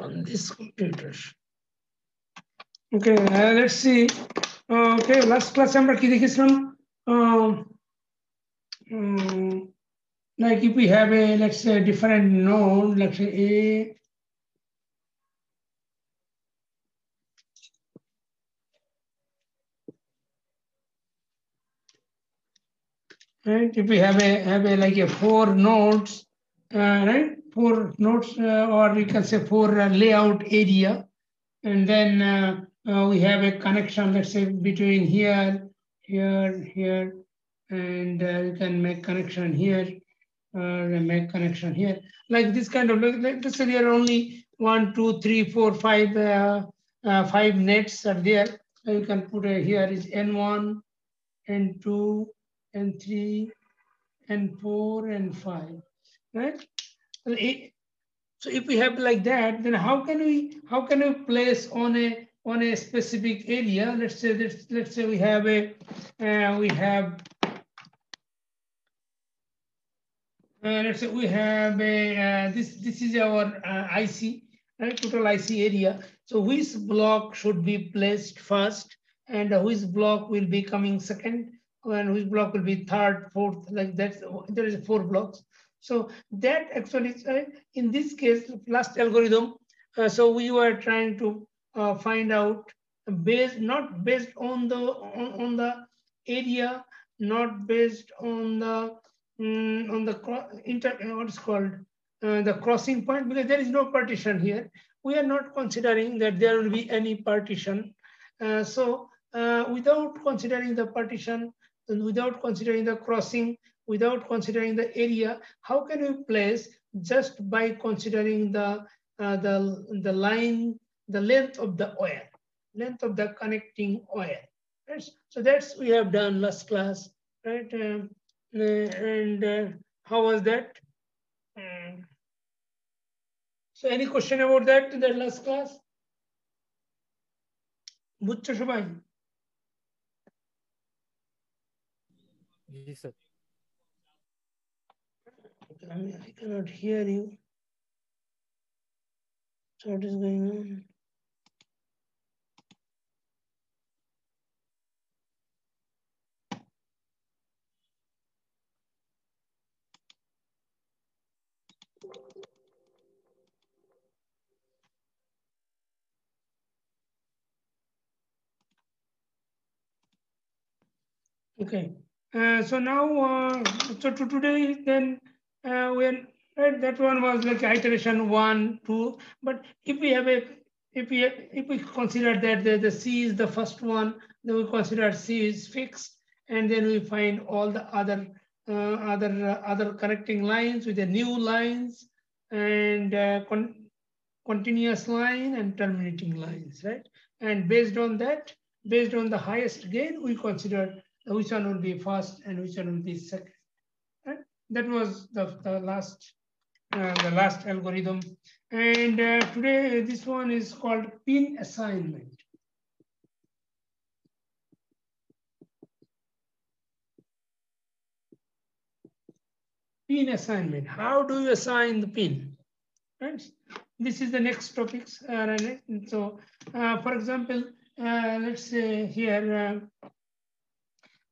on this computer. Okay, uh, let's see. Uh, okay, last class আমরা কি দেখেছিলাম um, um, like if we have a let's say different node, let's say A right? If we have a have a like a four nodes, uh, right? Four nodes, uh, or we can say four uh, layout area, and then uh, we have a connection, let's say between here, here, here, and you can make connection here, make connection here, like this kind of. Let's say there are only one, two, three, four, five, five nets are there. So you can put a, here is n1, n2, and three and four and five, right? So if we have like that, then how can we how can we place on a on a specific area? Let's say let's, let's say we have a uh, we have uh, let's say we have a uh, this this is our uh, IC right total IC area. So which block should be placed first, and which block will be coming second? and which block will be third, fourth, like that. There is four blocks. So that actually, uh, in this case, last algorithm, uh, so we were trying to uh, find out based not based on the on, on the area, not based on the um, on the inter what is called uh, the crossing point because there is no partition here. We are not considering that there will be any partition. Uh, so uh, without considering the partition, and without considering the crossing, without considering the area, how can we place just by considering the, uh, the, the line, the length of the wire, length of the connecting wire. Right? So that's we have done last class, right? Um, uh, and uh, how was that? Um, so any question about that in the last class? বুঝছো সবাই Yes, sir. I, cannot hear you. So what is going on? Okay. Uh, so now, uh, so to today, then uh, when right, that one was like iteration one, two. But if we have a, if we if we consider that the, the C is the first one, then we consider C is fixed, and then we find all the other uh, other uh, other connecting lines with the new lines and uh, con continuous line and terminating lines, right? And based on that, based on the highest gain, we consider which one will be first and which one will be second. That was the, the last uh, the last algorithm. And uh, today this one is called pin assignment. Pin assignment. How do you assign the pin? Right? This is the next topics. Uh, so, uh, for example, uh, let's say here uh,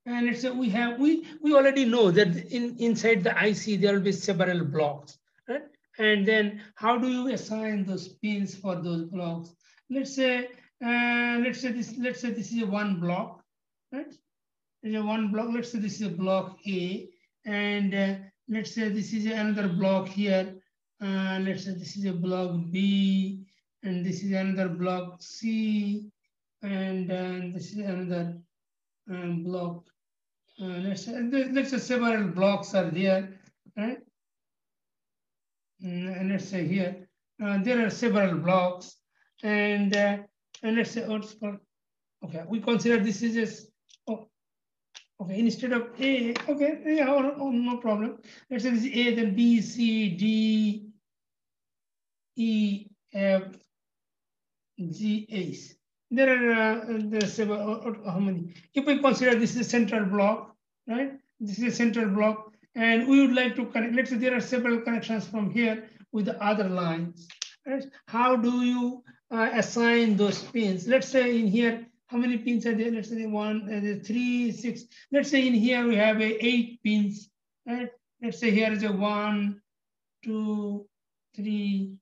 and it's we have we we already know that in inside the IC there will be several blocks, right? And then how do you assign those pins for those blocks? Let's say uh, let's say this let's say this is a one block, right? It's a one block. Let's say this is a block A, and uh, let's say this is another block here. Uh, let's say this is a block B, and this is another block C, and uh, this is another um, block uh, let's say, let's say several blocks are there, right? Mm, and let's say here, uh, there are several blocks, and uh, and let's say what's okay, we consider this is just, oh, okay, instead of A, okay, yeah, oh, oh, no problem. Let's say this is A, then B, C, D, E, F, G, H there are uh, are several, how many? If we consider this is a central block, right? This is a central block, and we would like to connect. Let's say there are several connections from here with the other lines. Right? How do you uh, assign those pins? Let's say in here, how many pins are there? Let's say one, uh, three, six. Let's say in here we have a eight pins. Right? Let's say here is a one, two, three,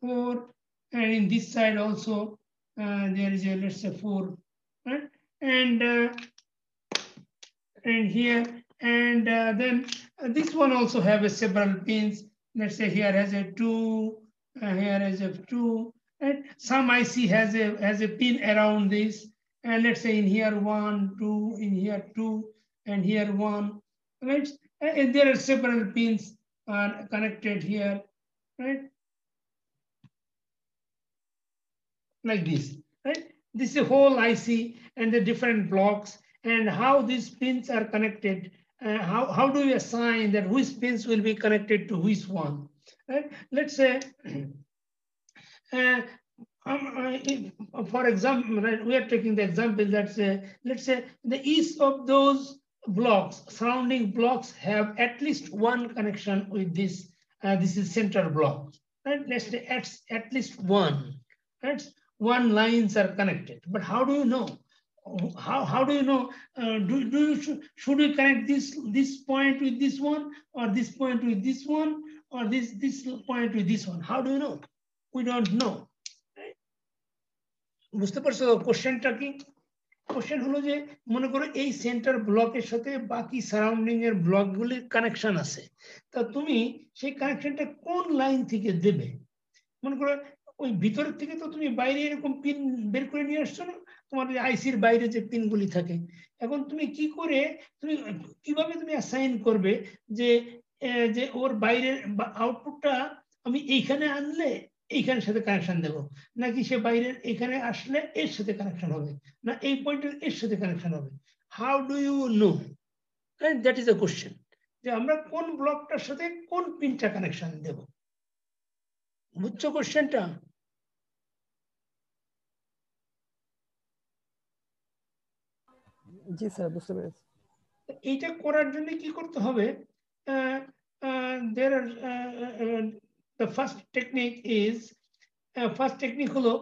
four, and in this side also uh, there is a let's say four, right? And uh, and here and uh, then uh, this one also have a several pins. Let's say here has a two, uh, here has a two, and some IC has a has a pin around this. And let's say in here one, two, in here two, and here one, right? And there are several pins are connected here, right? Like this, right? This is whole IC and the different blocks and how these pins are connected uh, how, how do we assign that which pins will be connected to which one? Right? Let's say, uh, um, uh, for example, right, we are taking the example that say, let's say the each of those blocks, surrounding blocks have at least one connection with this, uh, this is center block. Right? Let's say at, at least one, right? One lines are connected, but how do you know? how, how do you know, uh, do, do you, should, should we connect this, this point with this one or this point with this one or this, this point with this one? How do you know? We don't know. বুঝতে পারছ কোশ্চেনটা কি question হলো যে মনে করো এই centre ব্লকের সাথে বাকি সারাউন্ডিং এর ব্লকগুলির কানেকশন আছে তা তুমি সেই কানেকশনটা কোন লাইন থেকে দেবে মনে করো ওই ভিতরের থেকে তো তুমি বাইরে এরকম পিন বের করে নিয়ে আসছো না? তোমার আইসির বাইরে যে পিনগুলি থাকে। এখন তুমি কি করে, তুমি কীভাবে তুমি অ্যাসাইন করবে যে যে ওর বাইরের আউটপুটটা আমি এইখানে আনলে এইখানের সাথে কানেকশন দেব? নাকি সে বাইরের এখানে আসলে এর সাথে কানেকশন হবে? না এই পয়েন্টের এর সাথে কানেকশন হবে? How do you know that is a question যে আমরা কোন ব্লকটার সাথে কোন পিনটা কানেকশন দেব? বুঝছ কোশ্চেনটা জি স্যার, বুঝতে পেরেছি। এইটা করার জন্য কি করতে হবে? হলো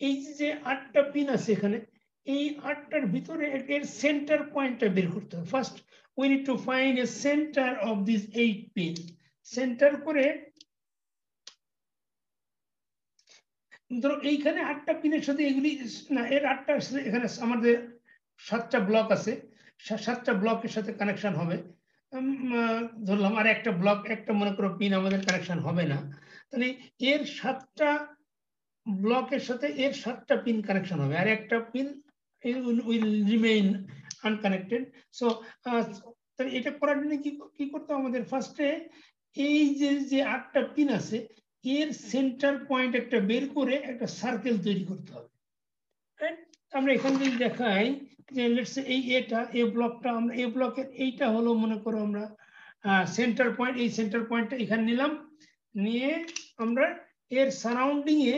এই যে আটটা পিন আছে এখানে, এই আটটার ভিতরে এর সেন্টার পয়েন্টটা বের করতে হবে। First we need to find a centre of this eight pin centre করে, ধরো এইখানে আটটা পিনের সাথে এগুলি, না, এর আটটা এখানে আমাদের সাতটা ব্লক আছে। সাতটা ব্লকের সাথে কানেকশন হবে। ধরলাম আর একটা ব্লক একটা মনে করো পিন আমাদের কানেকশন হবে না। তাহলে এর সাতটা ব্লকের সাথে এর সাতটা পিন কানেকশন হবে। আর একটা pin will remain unconnected so তাহলে এটা করার জন্য কি কি করতে আমাদের? ফার্স্টে এই যে যে আটটা পিন আছে, এর সেন্টার পয়েন্ট একটা বের করে একটা সার্কেল তৈরি করতে হবে। আমরা এখান থেকে দেখাই লেটস এই এটা এ ব্লকটা আমরা এ ব্লকের এইটা হলো মনে করো আমরা সেন্টার পয়েন্ট এই সেন্টার পয়েন্টটা এখানে নিলাম। নিয়ে আমরা এর সারাউন্ডিং এ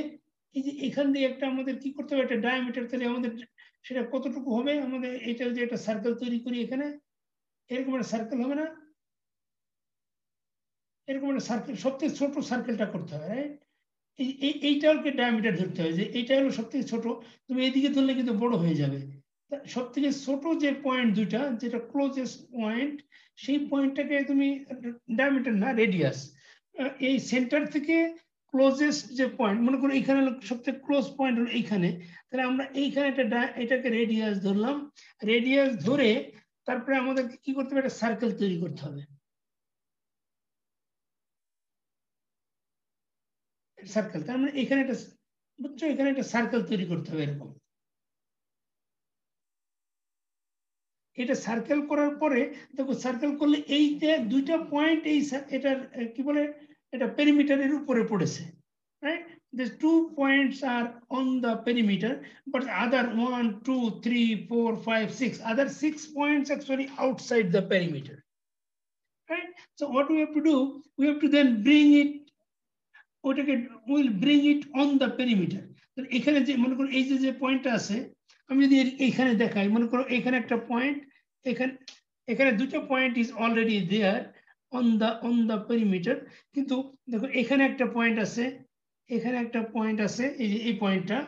এই যে এখান দিয়ে একটা আমাদের কি করতে হবে, একটা ডায়ামিটার তাহলে আমাদের সেটা কতটুকু হবে? আমাদের এটা যে একটা সার্কেল তৈরি করি এখানে, এরকম একটা সার্কেল হবে না? এরকম একটা সার্কেল সবথেকে ছোট সার্কেলটা করতে হবে রাইট এইটাকে ডায়ামিটার ধরতে হবে, যে এইটা হলো সব থেকে ছোট। তুমি এদিকে ধরলে কিন্তু বড় হয়ে যাবে। সব থেকে ছোট যে পয়েন্ট দুইটা, যেটা ক্লোজেস্ট পয়েন্ট সেই পয়েন্টটাকে তুমি ডায়ামিটার না রেডিয়াস এই সেন্টার থেকে ক্লোজেস্ট যে পয়েন্ট মনে করো এখানে সবচেয়ে ক্লোজ পয়েন্ট হলো এইখানে, তাহলে আমরা এইখানে একটা এটাকে রেডিয়াস ধরলাম রেডিয়াস ধরে তারপরে আমাদের কি করতে হবে? একটা সার্কেল তৈরি করতে হবে। সার্কেল তার মানে এখানে একটা, বুঝছ? এখানে একটা সার্কেল তৈরি করতে হবে এরকম। এটা সার্কেল করার পরে, দেখো সার্কেল করলে এই যে দুইটা পয়েন্ট এই এটার কি বলে? এটা পেরিমিটারের উপরে পড়েছে right this two points are on the perimeter but other one two three four five six other six points actually outside the perimeter right so what we have to do we have to then bring it ওটাকে will bring it on the perimeter এখানে যে, মনে করুন এই যে যে পয়েন্টটা আছে আমি যদি এইখানে দেখাই, মনে করো এখানে একটা পয়েন্ট এখানে এখানে দুটো point is already there on the on the perimeter কিন্তু দেখো এখানে একটা পয়েন্ট আছে, এখানে একটা পয়েন্ট আছে, এই যে এই পয়েন্টটা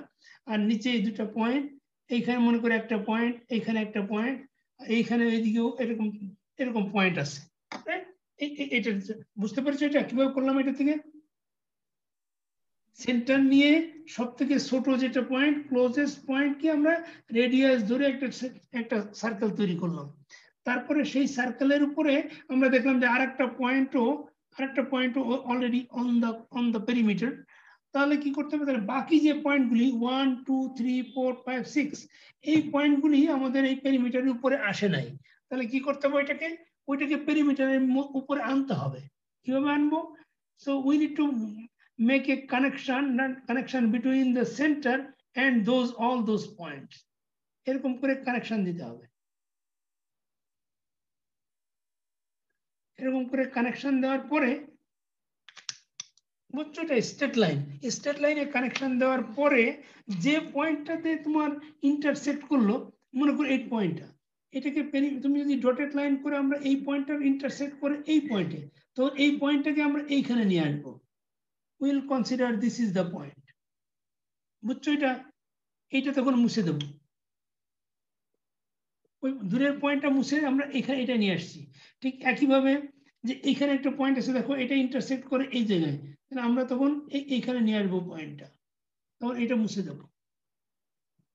আর নিচে এই দুটো পয়েন্ট এইখানে মনে করে একটা পয়েন্ট এইখানে একটা পয়েন্ট এইখানে এইদিকেও এরকম এরকম পয়েন্ট আছে। এটা বুঝতে পারছ এটা? কীভাবে করলাম এটা থেকে? সেন্টার নিয়ে সব থেকে ছোট যেটা পয়েন্ট ক্লোজেস্ট পয়েন্ট কি আমরা রেডিয়াস ধরে একটা একটা সার্কেল তৈরি করলাম। তারপরে সেই সার্কেলের উপরে আমরা দেখলাম যে আর একটা পয়েন্টও আর একটা পয়েন্টও already on the on the perimeter তাহলে কি করতে হবে? তাহলে বাকি যে পয়েন্টগুলি one two three four five six এই পয়েন্টগুলি আমাদের এই পেরিমিটারের উপরে আসে নাই। তাহলে কি করতে হবে ওইটাকে? ওইটাকে পেরিমিটারের উপরে আনতে হবে। কীভাবে আনব? So we need to make a connection connection between the center and those, all those points. এরকম করে কানেকশন দিতে হবে। এরকম করে কানেকশন দেওয়ার পরে বুঝছ স্টেট লাইন স্টেট লাইনে কানেকশন দেওয়ার পরে যে পয়েন্টটাতে তোমার ইন্টারসেক্ট করল, মনে করো এই পয়েন্টটা এটাকে তুমি যদি ডটেড লাইন করে আমরা এই পয়েন্টটার ইন্টারসেক্ট করে এই পয়েন্টে তো এই পয়েন্টটাকে আমরা এইখানে নিয়ে আসব। Will consider this is the point বুঝছ এটা? এইটা তখন মুছে দেবো। ওই দূরের পয়েন্টটা মুছে আমরা এখানে এটা নিয়ে আসছি। ঠিক একইভাবে যে এখানে একটা পয়েন্ট আছে, দেখো এটা ইন্টারসেক্ট করে এই জায়গায়। তাহলে আমরা তখন এইখানে নিয়ে আসব পয়েন্টটা তখন এটা মুছে দেবো।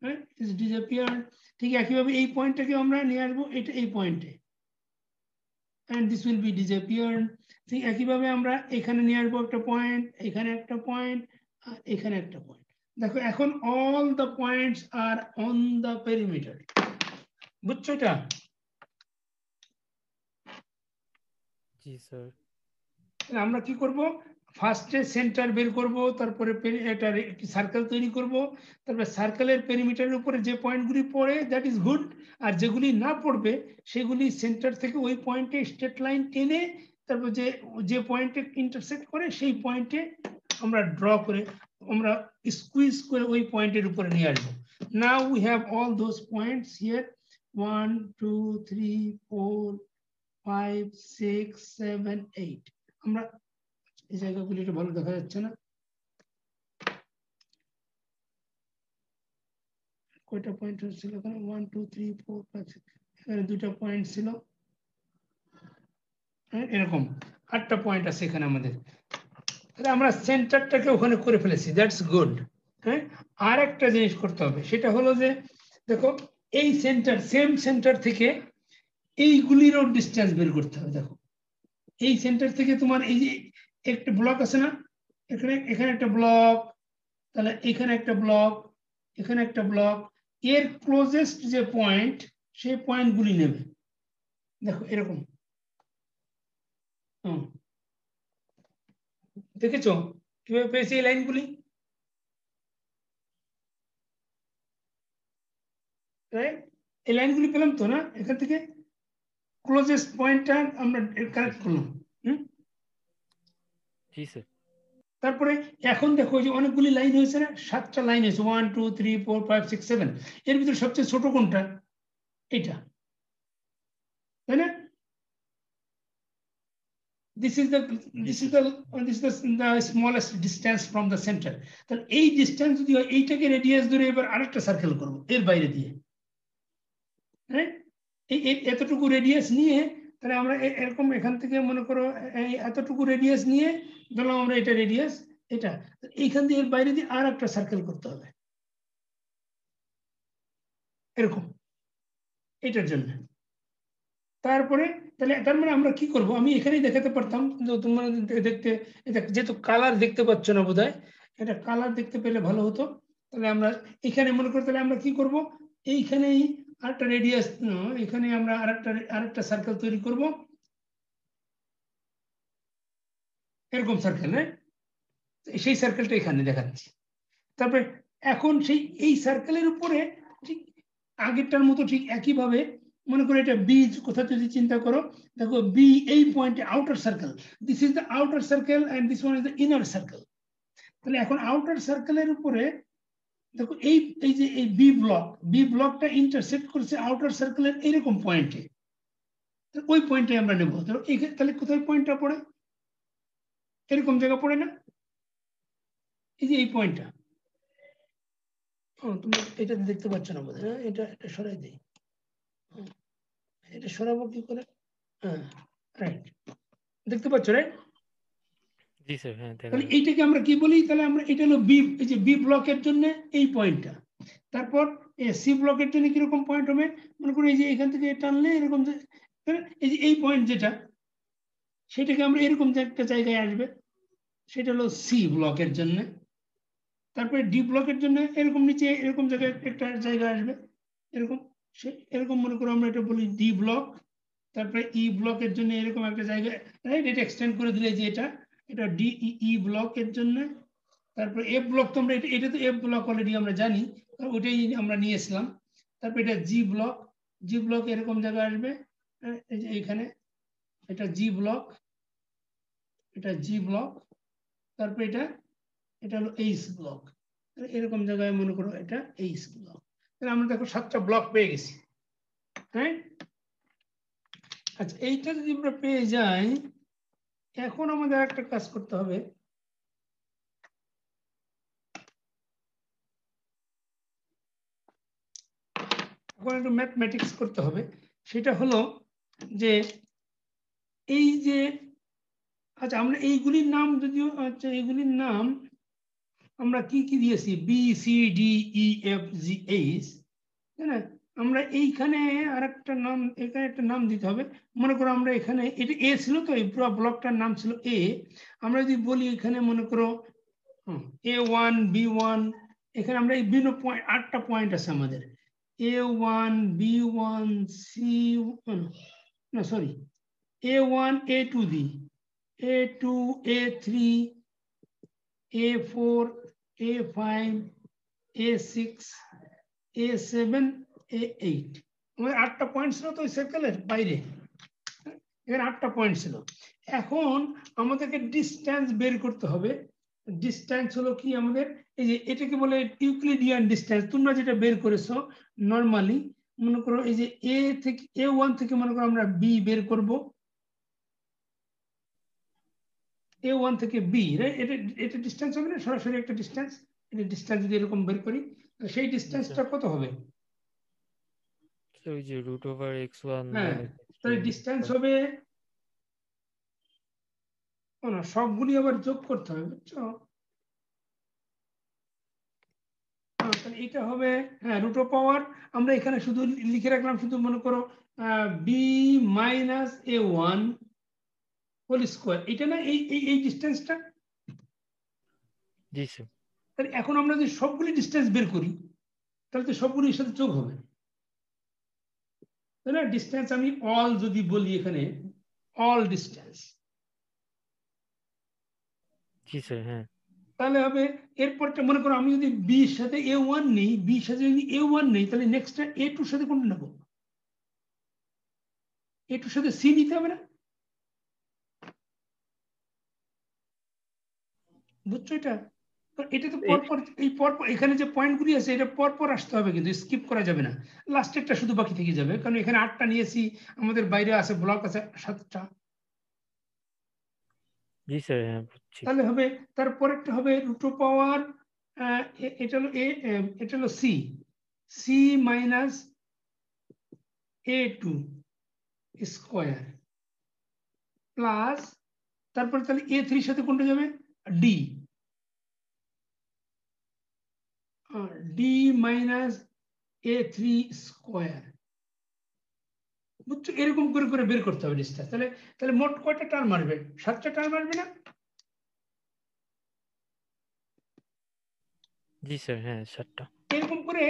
হ্যাঁ ঠিক একইভাবে এই পয়েন্টটাকে আমরা নিয়ে আসব, এটা এই পয়েন্টে and this will be disappeared. ঠিক একইভাবে আমরা এখানে নিয়ে আসব একটা পয়েন্ট এখানে একটা পয়েন্ট আর এখানে একটা পয়েন্ট দেখো এখন all the points are on the perimeter বুঝছ এটা? জি স্যার আমরা কি করব? ফার্স্টে সেন্টার বের করব, তারপরে এটা একটি সার্কেল তৈরি করব, তারপরে সার্কেলের পেরিমিটারের উপরে যে পয়েন্টগুলি পড়ে দ্যাট ইজ গুড আর যেগুলি না পড়বে, সেগুলি সেন্টার থেকে ওই পয়েন্টে স্ট্রেট লাইন টেনে, তারপর যে যে পয়েন্টে ইন্টারসেক্ট করে, সেই পয়েন্টে আমরা ড্র করে, আমরা স্কুইজ করে ওই পয়েন্টের উপরে নিয়ে আসব। Now we have all those points here one two three four five six seven eight আমরা এই জায়গাগুলি একটু ভালো দেখা যাচ্ছে না? কয়টা পয়েন্ট ছিল এখানে? One two three four five এখানে দুটা পয়েন্ট ছিল। এরকম। আটটা পয়েন্ট আছে এখানে আমাদের। তাহলে আমরা সেন্টারটাকে ওখানে করে ফেলেছি। দ্যাটস গুড হ্যাঁ? আর একটা জিনিস করতে হবে। সেটা হলো যে, দেখো, এই সেন্টার সেম সেন্টার থেকে এইগুলিরও ডিস্টেন্স বের করতে হবে। দেখো, এই সেন্টার থেকে তোমার এই যে একটা ব্লক আছে না? এখানে এখানে একটা ব্লক তাহলে এখানে একটা ব্লক এখানে একটা ব্লক এর ক্লোজেস্ট যে পয়েন্ট সেই পয়েন্টগুলি নেবে। দেখো, এরকম। দেখেছ? কীভাবে পেয়েছি এই লাইনগুলি? এই লাইনগুলি পেলাম তো না? এখান থেকে ক্লোজেস্ট পয়েন্টটা আমরা কালেক্ট করলাম। হুম? তারপরে এখন দেখো যে অনেকগুলি লাইন হয়েছে না? সাতটা লাইন হয়েছে। One two three four five six seven এর ভিতরে সবচেয়ে ছোট কোনটা? এটা তাই না? This is the this is the this is the, the smallest distance from the তাহলে এই ডিসটেন্স যদি হয় এইটাকে রেডিয়াস ধরে এবার আরেকটা সার্কেল করব এর বাইরে দিয়ে। হ্যাঁ এই এতটুকু রেডিয়াস নিয়ে তাহলে আমরা এরকম এখান থেকে মনে করো, এই এতটুকু রেডিয়াস নিয়ে ধরলাম আমরা এটা রেডিয়াস এটা। এইখান দিয়ে এর বাইরে দিয়ে আর একটা সার্কেল করতে হবে। এরকম। এটার জন্য। তারপরে তাহলে তার মানে আমরা কি করব? আমি এখানেই দেখাতে পারতাম তোমরা দেখতে যেহেতু কালার দেখতে পাচ্ছ না বোধ এটা কালার দেখতে পেলে ভালো হতো। তাহলে আমরা এখানে মনে করি, তাহলে আমরা কি করব? এইখানেই আরেকটা রেডিয়াস এখানে আমরা আরেকটা আরেকটা সার্কেল তৈরি করব। এরকম সার্কেল হ্যাঁ? সেই সার্কেলটা এখানে দেখাচ্ছি তারপরে এখন সেই, এই সার্কেলের উপরে ঠিক আগেরটার মতো ঠিক একইভাবে মনে করো এটা বি কোথা যদি চিন্তা করো, দেখো বি এই পয়েন্টে outer circle this is the outer circle and this one is the inner circle তাহলে এখন আউটার সার্কেলের উপরে দেখো, এই এই যে, এই বি ব্লক বি ব্লকটা করছে আউটার সার্কেলের পয়েন্টে ওই পয়েন্টে আমরা নেব। তাহলে কোথায় পয়েন্টটা পড়ে? এরকম জায়গা পড়ে না? এই যে, এই পয়েন্টটা তুমি এটা দেখতে পাচ্ছ না বোধ হ্যাঁ? এটা এটা সরাই দিই। এটা সরাবো কি করে? হ্যাঁ রাইট দেখতে পাচ্ছ রাইট হ্যাঁ তাহলে আমরা কি বলি? তাহলে আমরা, এটা হলো বি এই যে বি ব্লকের জন্য এই পয়েন্টটা তারপর সি ব্লকের জন্য কীরকম পয়েন্ট হবে? মনে এই যে এখান থেকে টানলে এরকম এই যে এই পয়েন্ট যেটা, সেটাকে আমরা এরকম একটা জায়গায় আসবে। সেটা হলো সি ব্লকের জন্য। তারপরে ডি ব্লকের জন্য এরকম নিচে এরকম জায়গায় একটা জায়গা আসবে। এরকম, সে, এরকম মনে করো আমরা এটা বলি ডি ব্লক তারপরে ই ব্লকের জন্য এরকম একটা জায়গা রাইট এটা এক্সটেন্ড করে দিলে যে এটা এটা ডি ই ব্লকের জন্য। তারপর এফ ব্লক তো এটা এটা তো এফ ব্লক অলরেডি আমরা জানি ওটাই আমরা নিয়েছিলাম। তারপর এটা জি ব্লক জি ব্লক এরকম জায়গায় আসবে। এই যে এখানে এটা জি ব্লক এটা জি ব্লক তারপর এটা এটা হলো এইচ ব্লক এরকম জায়গায় মনে করো এটা এইচ ব্লক তাহলে আমরা দেখো সাতটা ব্লক পেয়ে গেছি। হ্যাঁ আচ্ছা এইটা যদি আমরা পেয়ে যাই এখন আমাদের একটা কাজ করতে হবে। এখন একটু ম্যাথমেটিক্স করতে হবে। সেটা হলো যে এই যে আচ্ছা আমরা এইগুলির নাম যদিও আচ্ছা এইগুলির নাম আমরা কি কি দিয়েছি? B C D E F G H তাই না? আমরা এইখানে আর একটা নাম, এখানে একটা নাম দিতে হবে। মনে করো আমরা এখানে, এটা এ ছিল তো, এই পুরো ব্লকটার নাম ছিল এ আমরা যদি বলি এখানে মনে করো এ ওয়ান বি ওয়ান এখানে আমরা এই বিভিন্ন পয়েন্ট আটটা পয়েন্ট আছে আমাদের। A one B one C না sorry A one A two the A two A three A four A five A six A seven A eight আটটা পয়েন্ট ছিল তো সার্কেলের বাইরে। এখানে আটটা পয়েন্ট ছিল। এখন আমাদেরকে ডিস্টেন্স বের করতে হবে। ডিস্টেন্স হলো কি আমাদের? এই যে এটাকে বলে ইউক্লিডিয়ান ডিস্টেন্স তোমরা যেটা বের করেছ নর্মালি মনে করো এই যে এ থেকে এ ওয়ান থেকে মনে করো আমরা বি বের করব। এ ওয়ান থেকে বি এটা এটা ডিস্টেন্স হবে না? সরাসরি একটা ডিস্টেন্স এটা ডিস্টেন্স যদি এরকম বের করি সেই ডিস্টেন্সটা কত হবে? ওই যে রুট ওভার এক্স ওয়ান তাহলে ডিস্টেন্স হবে না সবগুলি আবার যোগ করতে হবে বুঝছ? তাহলে এটা হবে হ্যাঁ রুট পাওয়ার আমরা এখানে শুধু লিখে রাখলাম শুধু মনে করো B minus A one whole square এটা না এই এই এই ডিস্টেন্সটা জি স্যার তাহলে এখন আমরা যদি সবগুলি ডিস্টেন্স বের করি তাহলে তো সবগুলির সাথে যোগ হবে। না ডিস্টেন্স আমি অল যদি বলি এখানে অল ডিস্টেন্স জি স্যার হ্যাঁ। তাহলে হবে এরপরটা মনে করো আমি যদি বির সাথে এ ওয়ান নেই বির সাথে যদি এ ওয়ান নেই তাহলে নেক্সট এ টুর সাথে কোনটা নেব? এ টুর সাথে সি নিতে হবে না? বুঝছ এটা? এটা তো পরপর এই পরপর এখানে যে পয়েন্টগুলি আছে এটা পরপর আসতে হবে কিন্তু স্কিপ করা যাবে না। লাস্টেরটা শুধু বাকি থেকে যাবে কারণ এখানে আটটা নিয়েছি আমাদের বাইরে আছে ব্লক আছে সাতটা। জি স্যার হ্যাঁ তাহলে হবে তারপরেরটা হবে রুটো পাওয়ার এটা হলো এ এটা হলো C C minus A two square plus তারপরে তাহলে এ থ্রির সাথে কোনটা যাবে? D minus A three square বুঝছ? এরকম করে করে বের করতে হবে ডিস্টেন্স তাহলে তাহলে মোট কয়টা টার্ম আসবে? সাতটা টার্ম আসবে না? জি স্যার হ্যাঁ সাতটা। এরকম করে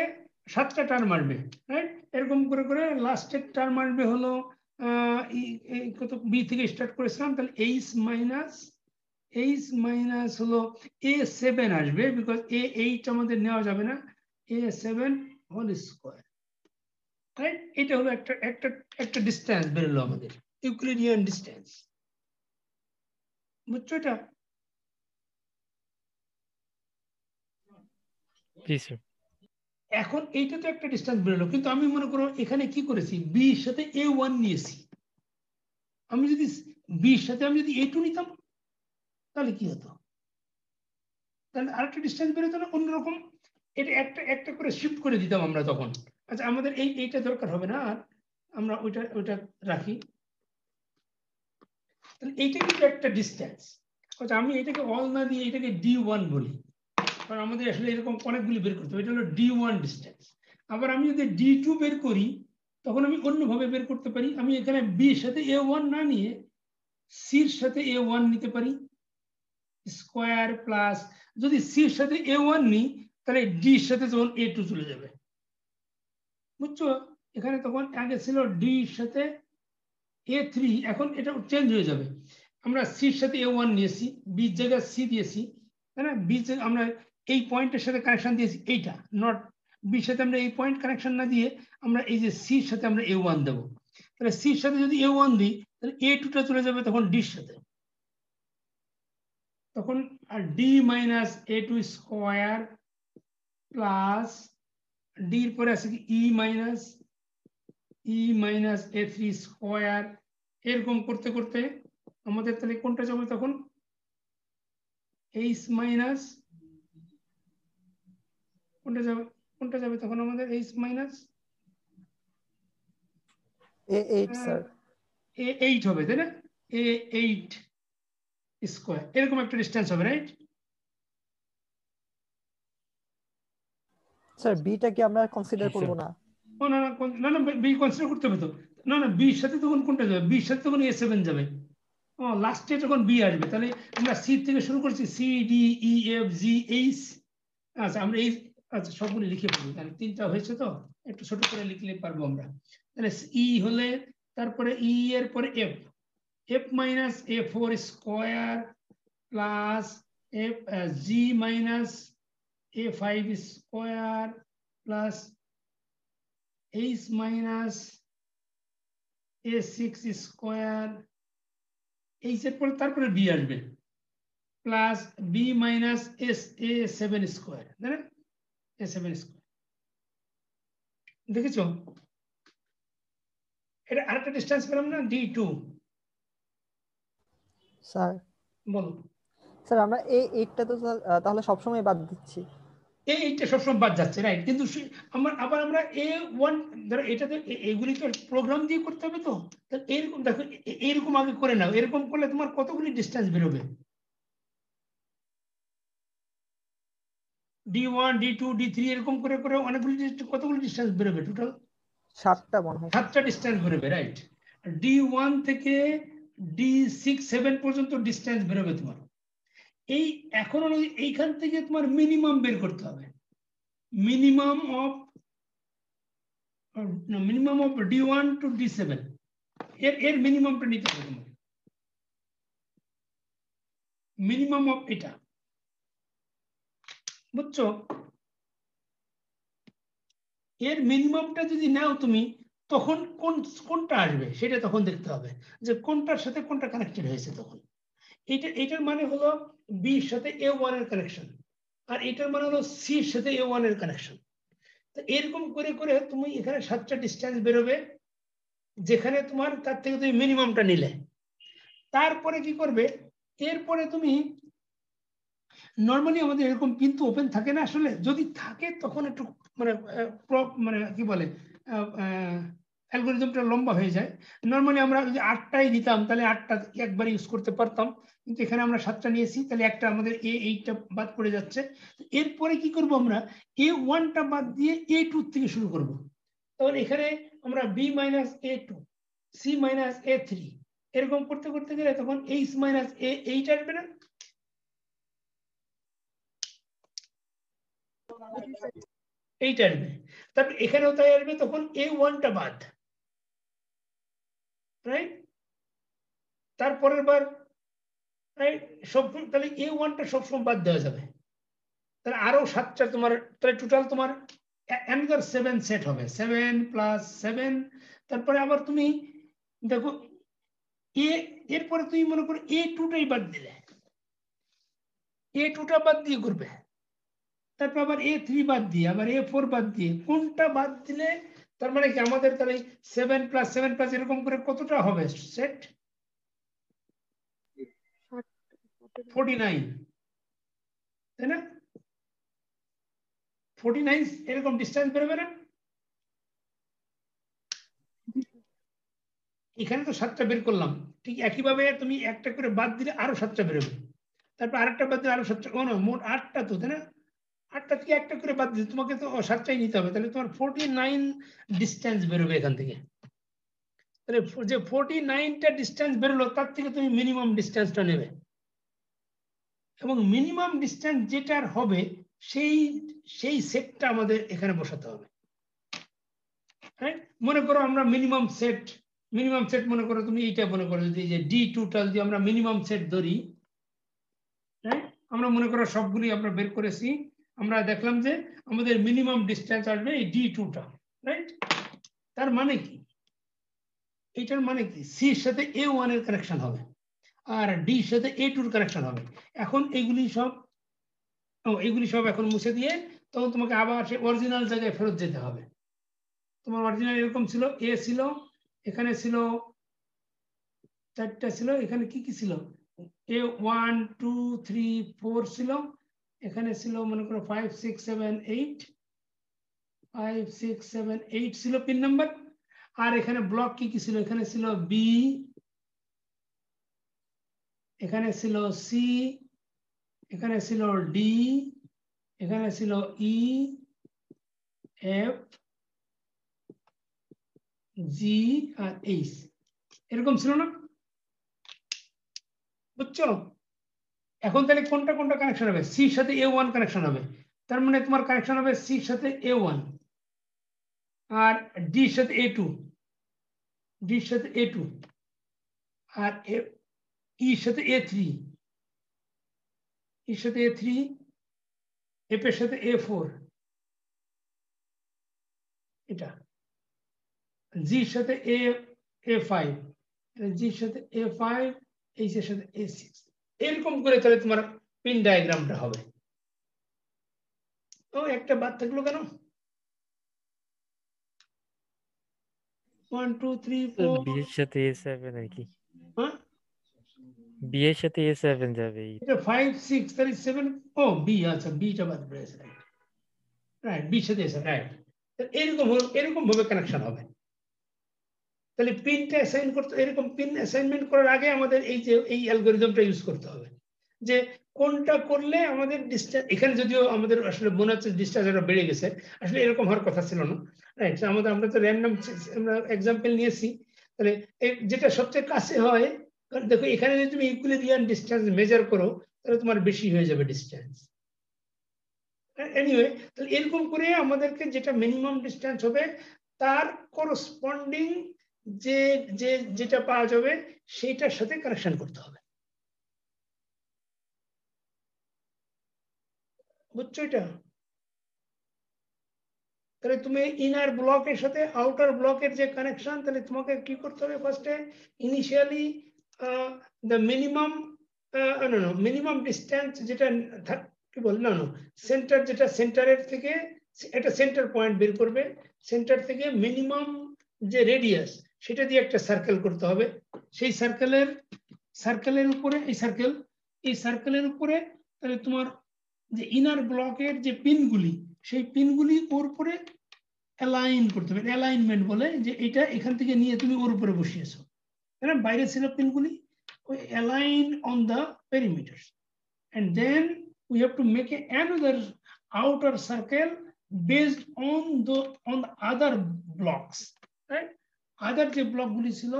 সাতটা টার্ম আসবে রাইট এরকম করে করে লাস্টের টার্ম আসবে হলো আহ, কত বি থেকে স্টার্ট করেছিলাম তাহলে এইচ মাইনাস এইচ মাইনাস হলো এ সেভেন আসবে বিকজ এ এইট আমাদের নেওয়া যাবে না। A seven whole square right এটা হলো একটা একটা একটা ডিস্টেন্স বেরোলো আমাদের। ইউক্লিডিয়ান ডিস্টেন্স বুঝছ এটা? এখন এইটা তো একটা ডিস্টেন্স বেরোলো। কিন্তু আমি মনে করো এখানে কি করেছি? বি এর সাথে এ ওয়ান নিয়েছি। আমি যদি বি এর সাথে আমি যদি এ টু নিতাম তাহলে কি হতো? তাহলে আরেকটা ডিস্টেন্স বেরোতো না, অন্যরকম এটা একটা একটা করে শিফট করে দিতাম আমরা তখন। আচ্ছা আমাদের এই, এইটা দরকার হবে না, আর আমরা ওইটা ওইটা রাখি। তাহলে এইটা কিন্তু একটা ডিস্টেন্স আচ্ছা আমি এটাকে অল না দিয়ে এটাকে ডি ওয়ান বলি। কারণ আমাদের আসলে এরকম অনেকগুলি বের করতে হবে। এটা হলো ডি ওয়ান ডিস্টেন্স আবার আমি যদি ডি টু বের করি, তখন আমি অন্যভাবে বের করতে পারি। আমি এখানে বির সাথে এ ওয়ান না নিয়ে সির সাথে এ ওয়ান নিতে পারি। স্কোয়ার প্লাস যদি সির সাথে এ ওয়ান নিই তাহলে ডির সাথে তখন এ টু চলে যাবে। বুঝছ? এখানে তখন আগে ছিল ডির সাথে এ থ্রি, এখন এটা চেঞ্জ হয়ে যাবে। আমরা সির সাথে এ ওয়ান নিয়েছি বির জায়গায় সি দিয়েছি, তাই না? বি আমরা এই পয়েন্টের সাথে কানেকশন দিয়েছি, এইটা নট বির সাথে আমরা এই পয়েন্ট কানেকশন না দিয়ে আমরা এই যে সির সাথে আমরা এ ওয়ান দেবো। তাহলে সির সাথে যদি এ ওয়ান দিই, তাহলে এ টুটা চলে যাবে তখন ডির সাথে। তখন D minus A two square plus ডির পরে আছে কি? E minus E minus A three square এরকম করতে করতে আমাদের তাহলে কোনটা যাবে তখন? এইচ মাইনাস কোনটা যাবে কোনটা যাবে তখন আমাদের H minus A eight sir A eight হবে তাই না? এ এইট স্কোয়ার এরকম একটা ডিস্টেন্স হবে রাইট স্যার বিটা কি আমরা কনসিডার। করব না? না না না না বি কনসিডার করতে হবে তো। না না বির সাথে তখন কোনটা যাবে? বির সাথে তখন এ সেভেন যাবে। ও লাস্টে তখন বি আসবে তাহলে আমরা সি থেকে শুরু করছি C D E F G H আচ্ছা আমরা এই আচ্ছা সবগুলো লিখে পড়ব তাহলে তিনটা হয়েছে তো? একটু ছোট করে লিখলে পারব আমরা। তাহলে ই হলে তারপরে ই এর পরে F A four square plus F G minus A five square plus H minus A six square H এর পরে তারপরে বি আসবে plus B minus S A seven square তাই না স্কোয়ার দেখেছ? এটা আরেকটা ডিস্টেন্স পেলাম না? D two sir. বলো স্যার আমরা এ এইটটা তো তাহলে সবসময় বাদ দিচ্ছি। এই এইটা সবসময় বাদ যাচ্ছে রাইট কিন্তু আমার আবার আমরা এ ওয়ান ধরো এটা তো এ- এগুলি তো প্রোগ্রাম দিয়ে করতে হবে তো? এরকম দেখো এরকম আগে করে নাও। এরকম করলে তোমার কতগুলি ডিস্টেন্স বেরোবে? D one D two D three এরকম করে করে অনেকগুলি কতগুলি ডিস্টেন্স বেরোবে টোটাল সাতটা মনে হয়। সাতটা ডিস্টেন্স বেরোবে রাইট ডি ওয়ান থেকে ডি সিক্স সেভেন পর্যন্ত ডিস্টেন্স বেরোবে তোমার। এই এখন এইখান থেকে তোমার মিনিমাম বের করতে হবে। Minimum of minimum of D one two D seven এর এর মিনিমামটা নিতে হবে তোমার মিনিমাম অফ এটা। বুঝছ? এর মিনিমামটা যদি নাও তুমি তখন কোন, কোনটা আসবে? সেটা তখন দেখতে হবে যে কোনটার সাথে কোনটা কানেক্টেড হয়েছে তখন। এটা এটার মানে হলো বির সাথে এ ওয়ানের কানেকশন আর এটার মানে হলো সির সাথে এ ওয়ানের কানেকশন তো এরকম করে করে তুমি এখানে সাতটা ডিস্টেন্স বেরোবে যেখানে তোমার তার থেকে তুমি মিনিমামটা নিলে। তারপরে কি করবে? এরপরে তুমি নর্মালি আমাদের এরকম কিন্তু ওপেন থাকে না আসলে? যদি থাকে তখন একটু মানে মানে কি বলে? অ্যালগোরিদমটা লম্বা হয়ে যায়। নর্মালি আমরা যদি আটটাই দিতাম, তাহলে আটটা একবার ইউজ করতে পারতাম। কিন্তু এখানে আমরা সাতটা নিয়েছি, তাহলে একটা আমাদের এ এইটটা বাদ পড়ে যাচ্ছে। এরপরে কি করব আমরা? এ ওয়ানটা বাদ দিয়ে এ টু থেকে শুরু করব। তাহলে এখানে আমরা B minus A two C minus A three এরকম করতে করতে গেলে তখন এইচ মাইনাস এ এইট আসবে না? এইট আসবে তারপর এখানেও তাই আসবে তখন এ ওয়ানটা বাদ। রাইট তারপরের বার রাইট সব তাহলে এ ওয়ানটা সবসময় বাদ দেওয়া যাবে। তাহলে আরও সাতটা তোমার, তাহলে টোটাল তোমার অ্যানাদার সেভেন সেট হবে। সেভেন প্লাস সেভেন তারপরে আবার তুমি দেখো এ এরপরে তুমি মনে করো এ টুটাই বাদ দিলে। এ টুটা বাদ দিয়ে করবে তারপর আবার এ থ্রি বাদ দিয়ে আবার এ ফোর বাদ দিয়ে কোনটা বাদ দিলে তার মানে কি আমাদের তাহলে সেভেন প্লাস সেভেন প্লাস এরকম করে কতটা হবে সেট ফোর্টি নাইন তাই না? ফোর্টি নাইন এরকম ডিস্টেন্স বেরোবে না? এখানে তো সাতটা বের করলাম। ঠিক একইভাবে তুমি একটা করে বাদ দিলে আরও সাতটা বেরোবে তারপর আরেকটা বাদ দিলে আরও সাতটা। ও না মোট আটটা তো তাই না? আটটা থেকে একটা করে বাদ দিলে তোমাকে তো সাতটাই নিতে হবে, তাহলে তোমার ফোর্টি নাইন ডিস্টেন্স বেরোবে এখান থেকে। তাহলে যে ফোর্টি নাইনটা ডিস্টেন্স বেরোলো, তার থেকে তুমি মিনিমাম ডিস্টেন্সটা নেবে। এবং মিনিমাম ডিস্টেন্স যেটার হবে, সেই সেই সেটটা আমাদের এখানে বসাতে হবে। হ্যাঁ? মনে করো আমরা মিনিমাম সেট মিনিমাম সেট মনে করো তুমি এইটা মনে করো যদি যে ডি টুটা যদি আমরা মিনিমাম সেট ধরি হ্যাঁ? আমরা মনে করো সবগুলি আমরা বের করেছি। আমরা দেখলাম যে আমাদের মিনিমাম ডিস্টেন্স আসবে এই ডি টুটা রাইট তার মানে কি? এইটার মানে কি? সির সাথে এ ওয়ানের কানেকশন হবে আর ডি সাথে এ টুর কানেকশন হবে। এখন এগুলি সব, ও, এগুলি সব এখন মুছে দিয়ে তখন তোমাকে আবার সে অরিজিনাল জায়গায় ফেরত যেতে হবে। তোমার অরিজিনাল এরকম ছিল এ ছিল, এখানে ছিল, চারটা ছিল, এখানে কি কি ছিল? A one two three four ছিল এখানে ছিল মনে করো five six seven eight five six seven eight ছিল পিন নাম্বার আর এখানে ব্লক কি কি ছিল? এখানে ছিল বি এখানে ছিল সি এখানে ছিল ডি এখানে ছিল ই এফ জি আর এইচ এরকম ছিল না? বুঝছ? এখন তাহলে কোনটা কোনটা কানেকশন হবে সির সাথে এ ওয়ান কানেকশন হবে তার মানে তোমার কানেকশন হবে সির সাথে এ ওয়ান আর ডির সাথে এ টু ডির সাথে এ টু আর ইর সাথে এ থ্রি এর সাথে এ থ্রি এফ এর সাথে এ ফোর এটা জির সাথে এ এ ফাইভ জির সাথে এ ফাইভ এইচ এর সাথে এ সিক্স এরকম করে তাহলে তোমার পিন ডায়াগ্রামটা হবে। তো একটা বাদ থাকল কেন? One two three four B এর সাথে এ সেভেন আর কি। হ্যাঁ? বি সাথে এ সেভেন যাবে। এটা ফাইভ সিক্স তাহলে সেভেন ও বি আচ্ছা বিটা বাদ পড়েছে রাইট রাইট বি সাথে রাইট এরকম এরকম ভাবে কানেকশন হবে। তাহলে পিনটা অ্যাসাইন করতে, এরকম পিন অ্যাসাইনমেন্ট করার আগে আমাদের এই যে, এই অ্যালগোরিদমটা ইউজ করতে হবে। যে কোনটা করলে আমাদের ডিস্টেন্স এখানে যদিও আমাদের আসলে মনে হচ্ছে ডিস্টেন্স একটা বেড়ে গেছে, আসলে এরকম হওয়ার কথা ছিল না। রাইট আমাদের, আমরা তো র্যান্ডম আমরা এক্সাম্পল নিয়েছি। তাহলে যেটা সবচেয়ে কাছে হয়, কারণ দেখো এখানে যদি তুমি ইকুইলিব্রিয়াম ডিস্টেন্স মেজার করো, তাহলে তোমার বেশি হয়ে যাবে ডিস্টেন্স এনিওয়ে তাহলে এরকম করে আমাদেরকে যেটা মিনিমাম ডিস্টেন্স হবে, তার করসপন্ডিং যে যে, যেটা পাওয়া যাবে সেইটার সাথে কানেকশন করতে হবে। বুঝছ এটা? তাহলে তুমি ইনার ব্লকের সাথে আউটার ব্লকের যে কানেকশন তাহলে তোমাকে কি করতে হবে ফার্স্টে initially the minimum minimum distance যেটা কি বল? না সেন্টার যেটা সেন্টারের থেকে একটা সেন্টার পয়েন্ট বের করবে। সেন্টার থেকে মিনিমাম যে রেডিয়াস সেটা দিয়ে একটা সার্কেল করতে হবে। সেই সার্কেলের সার্কেলের উপরে এই সার্কেল এই সার্কেলের উপরে তাহলে তোমার যে ইনার ব্লকের যে পিনগুলি সেই পিনগুলি ওর উপরে অ্যালাইন করতে হবে। অ্যালাইনমেন্ট বলে যে এটা এখান থেকে নিয়ে তুমি ওর উপরে বসিয়েছো। তাই বাইরে ছিল পিনগুলি ওই align on the perimeter and then we have to make a, another outer circle based on the on the other blocks right? Other যে ব্লক গুলি ছিল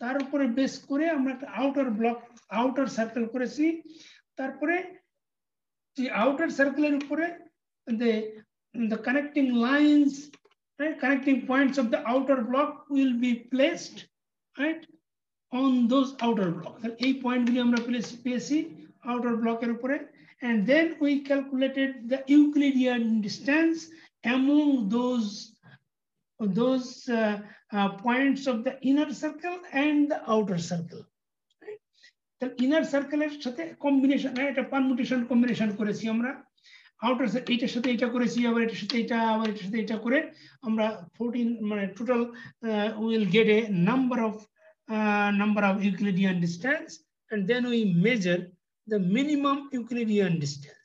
তার উপরে বেস করে আমরা একটা আউটার ব্লক আউটার সার্কেল করেছি তারপরে যে আউটার সার্কেলের উপরে right connecting points of the outer block will be placed right on those outer blocks তাহলে এই পয়েন্টগুলি আমরা পেয়েছি outer ব্লকের উপরে then we calculated the Euclidean distance among those those uh, uh, points of the inner circle and the outer circle right? তাহলে inner সার্কেলের সাথে কম্বিনেশন একটা পারমুটেশন কম্বিনেশন করেছি আমরা আউটার এইটার সাথে এটা করেছি আবার এটার সাথে এটা আবার এটার সাথে এটা করে আমরা ফোরটিন মানে total will get a number of number of Euclidean distance and then we measure the minimum Euclidean distance.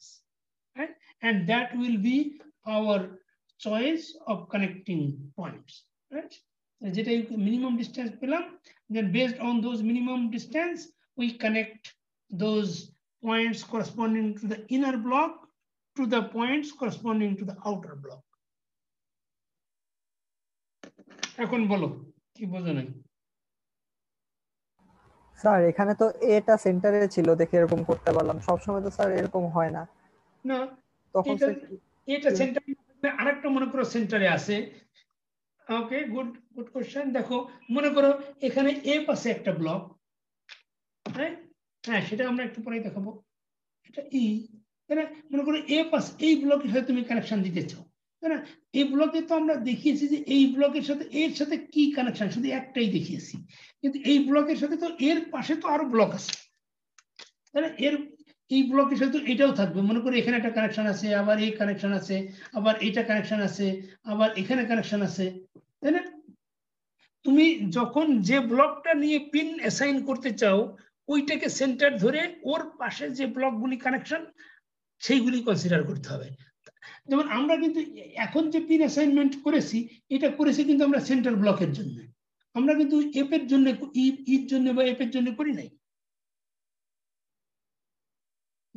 and that will be our choice of connecting points right যেটা মিনিমাম ডিস্টেন্স পেলাম then based on those minimum distance we connect those points corresponding to the inner block to the points corresponding to the outer block এখন বলো কি বোঝো নাই? Sir এখানে তো এটা সেন্টারে ছিল দেখে এরকম করতে পারলাম। সবসময় তো স্যার এরকম হয় না। না তখন এটা সেন্টারে আরেকটা মনে করো সেন্টারে আছে। ওকে গুড গুড কোশ্চেন দেখো, মনে করো এখানে এ পাশে একটা ব্লক হ্যাঁ সেটা আমরা একটু পরেই দেখাবো। এটা ই তাই না? মনে করো এ পাশ, এই ব্লকের সাথে তুমি কানেকশন দিতে চাও, তাই না? এই ব্লকে তো আমরা দেখিয়েছি যে এই ব্লকের সাথে, এর সাথে কি কানেকশন শুধু একটাই দেখিয়েছি। কিন্তু এই ব্লকের সাথে তো এর পাশে তো আরও ব্লক আছে না? এর এই ব্লকের সাথে এটাও থাকবে। মনে করো এখানে একটা কানেকশন আছে, আবার এই কানেকশন আছে, আবার এটা কানেকশন আছে, আবার এখানে কানেকশন আছে। তাই না? তুমি যখন যে ব্লকটা নিয়ে পিন অ্যাসাইন করতে চাও, ওইটাকে সেন্টার ধরে ওর পাশে যে ব্লকগুলি কানেকশন সেইগুলি কনসিডার করতে হবে। যেমন আমরা কিন্তু এখন যে পিন অ্যাসাইনমেন্ট করেছি, এটা করেছি কিন্তু আমরা সেন্টার ব্লকের জন্য। আমরা কিন্তু এপের জন্য ইর জন্য বা এপের জন্য করি নাই।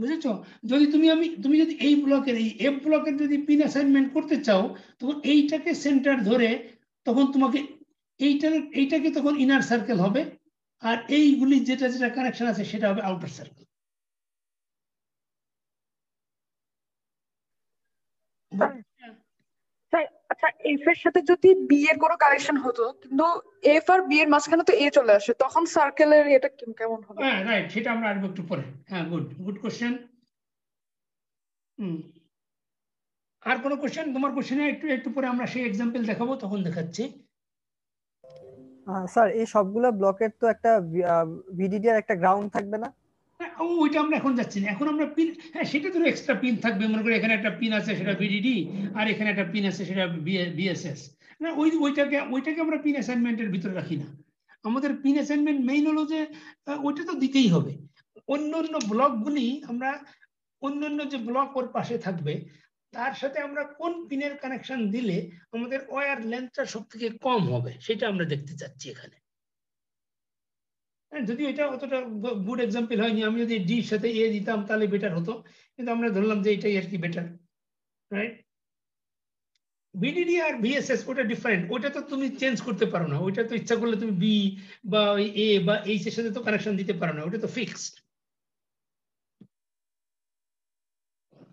বুঝেছ? যদি তুমি আমি, তুমি যদি এই ব্লকের এই এফ ব্লকের যদি পিন অ্যাসাইনমেন্ট করতে চাও, তখন এইটাকে সেন্টার ধরে তখন তোমাকে এইটার, এইটাকে তখন ইনার সার্কেল হবে, আর এইগুলি যেটা যেটা কানেকশন আছে, সেটা হবে আউটার সার্কেল স্যার আচ্ছা এফ এর সাথে যদি বি এর কোনো কানেকশন হতো কিন্তু এফ আর বি এর মাঝখানে তো এ চলে আসে তখন সার্কেলের এটা কেমন হবে? হ্যাঁ রাইট সেটা আমরা আসব একটু পরে। হ্যাঁ গুড গুড কোশ্চেন হুম আর কোনো কোশ্চেন তোমার কোশ্চেনে একটু একটু পরে আমরা সেই এক্সাম্পল দেখাবো তখন দেখাচ্ছি। স্যার এই সবগুলো ব্লকের তো একটা ভিডিডি আর একটা গ্রাউন্ড থাকবে না? ওইটা আমরা এখন যাচ্ছি না। এখন আমরা পিন হ্যাঁ সেটা তো এক্সট্রা পিন থাকবে। মনে করে এখানে একটা পিন আছে সেটা বিডিডি আর এখানে একটা পিন আছে সেটা বিএসএস না ওই ওইটাকে ওইটাকে আমরা পিন অ্যাসাইনমেন্টের ভিতরে রাখি না। আমাদের পিন অ্যাসাইনমেন্ট মেইন হলো যে ওইটা তো দিতেই হবে। অন্য অন্য ব্লকগুলি আমরা অন্য অন্য যে ব্লক ওর পাশে থাকবে তার সাথে আমরা কোন পিনের কানেকশন দিলে আমাদের ওয়্যার লেন্থটা সব থেকে কম হবে সেটা আমরা দেখতে চাচ্ছি এখানে। হ্যাঁ, যদিও এটা অতটা গুড এক্সাম্পল হয়নি, আমি যদি ডির সাথে এ দিতাম তাহলে বেটার হতো, কিন্তু আমরা ধরলাম যে এটাই আর কি বেটার রাইট বিডিডি আর ভিএসএস ওটা ডিফারেন্ট ওটা তো তুমি চেঞ্জ করতে পারো না, ওইটা তো ইচ্ছা করলে তুমি বি বা ওই এ বা এইচ এর সাথে তো কানেকশন দিতে পারো না, ওটা তো ফিক্সড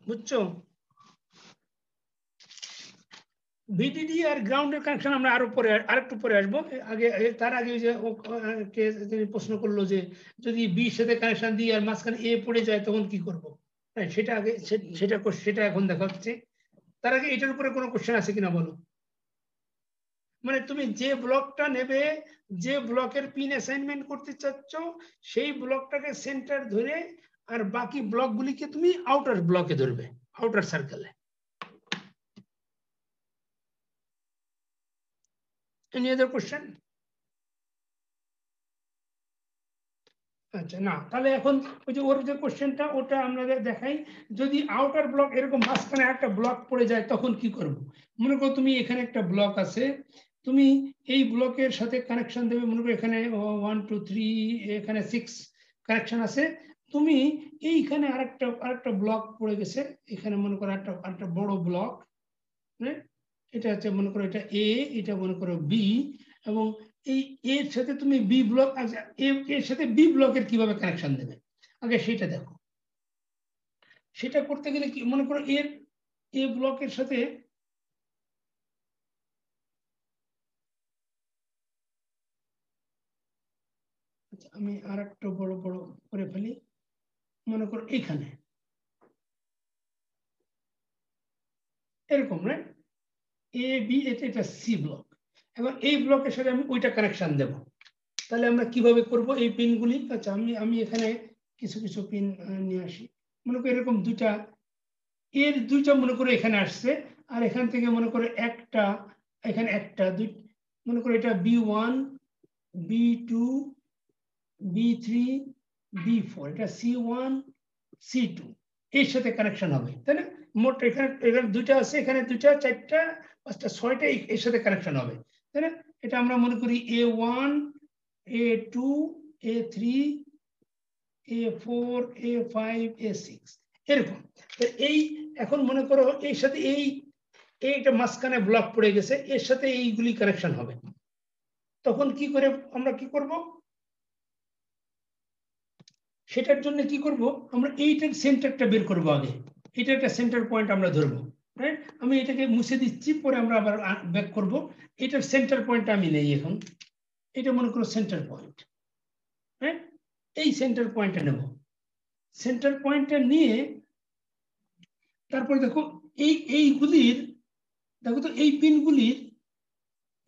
বুঝছ? ভিডিডি আর গ্রাউন্ডের কানেকশন আমরা আরও পরে, আরেকটু পরে আসব। আগে তার আগে যে কে তিনি প্রশ্ন করল যে যদি বি সাথে কানেকশন দিই আর মাঝখানে এ পড়ে যায় তখন কি করব? হ্যাঁ সেটা আগে সেটা সেটা এখন দেখা হচ্ছে তার আগে এটার উপরে কোনো কোশ্চেন আছে কিনা বলো? মানে তুমি যে ব্লকটা নেবে, যে ব্লকের পিন অ্যাসাইনমেন্ট করতে চাচ্ছ, সেই ব্লকটাকে সেন্টার ধরে আর বাকি ব্লকগুলিকে তুমি আউটার ব্লকে ধরবে আউটার সার্কেলে Any other question? আচ্ছা না, তাহলে এখন ওই যে ওর যে কোশ্চেনটা ওটা আমরা দেখাই। যদি আউটার ব্লক এরকম মাঝখানে একটা ব্লক পড়ে যায়, তখন কি করব? মনে করো তুমি এখানে একটা ব্লক আছে, তুমি এই ব্লকের সাথে কানেকশন দেবে, মনে করো এখানে ওয়ান টু থ্রি এখানে সিক্স কানেকশন আছে। তুমি এইখানে আরেকটা আরেকটা ব্লক পড়ে গেছে, এখানে মনে করো একটা আরেকটা বড় ব্লক হ্যাঁ এটা হচ্ছে মনে করো এটা এ এটা মনে করো বি এবং এই এর সাথে তুমি বি ব্লক আচ্ছা এর সাথে বি ব্লকের কীভাবে কানেকশন দেবে? আগে সেটা দেখো। সেটা করতে গেলে কি মনে করো এর এ ব্লকের সাথে আচ্ছা, আমি আর একটু বড় বড় করে ফেলি। মনে করো এইখানে এরকম রাইট এ বি এটা সি ব্লক এবার এই ব্লকের সাথে আমি ওইটা কানেকশন দেব। তাহলে আমরা কীভাবে করব এই পিনগুলি? আচ্ছা আমি আমি এখানে কিছু কিছু পিন নিয়ে আসি। মনে করো এরকম দুইটা, এর দুইটা মনে করো এখানে আসছে, আর এখান থেকে মনে করো একটা, এখানে একটা, দুই, মনে করো এটা B one B two B three B four এটা সি ওয়ান সি টু এর সাথে কানেকশন হবে, তাই না? মোট এখানে এখানে দুইটা আছে, এখানে দুইটা, চারটা পাঁচটা ছয়টা এর সাথে কানেকশন হবে। তাই না? এটা আমরা মনে করি A one A two A three A four A five A six এরকম। এই, এখন মনে করো এর সাথে এই, এইটা মাঝখানে ব্লক পড়ে গেছে, এর সাথে এইগুলি কানেকশন হবে। তখন কি করে আমরা কি করব? সেটার জন্য কি করব? আমরা এইটার সেন্টারটা বের করব আগে। এটা একটা সেন্টার পয়েন্ট আমরা ধরবো। রাইট আমি এটাকে মুছে দিচ্ছি, পরে আমরা আবার ব্যাক করব। এটার সেন্টার পয়েন্ট আমি নেই এখন। এটা মনে করো সেন্টার পয়েন্ট হ্যাঁ এই সেন্টার পয়েন্টটা নেব। সেন্টার পয়েন্টটা নিয়ে তারপরে দেখো, এই, এইগুলির, দেখো তো, এই পিনগুলির,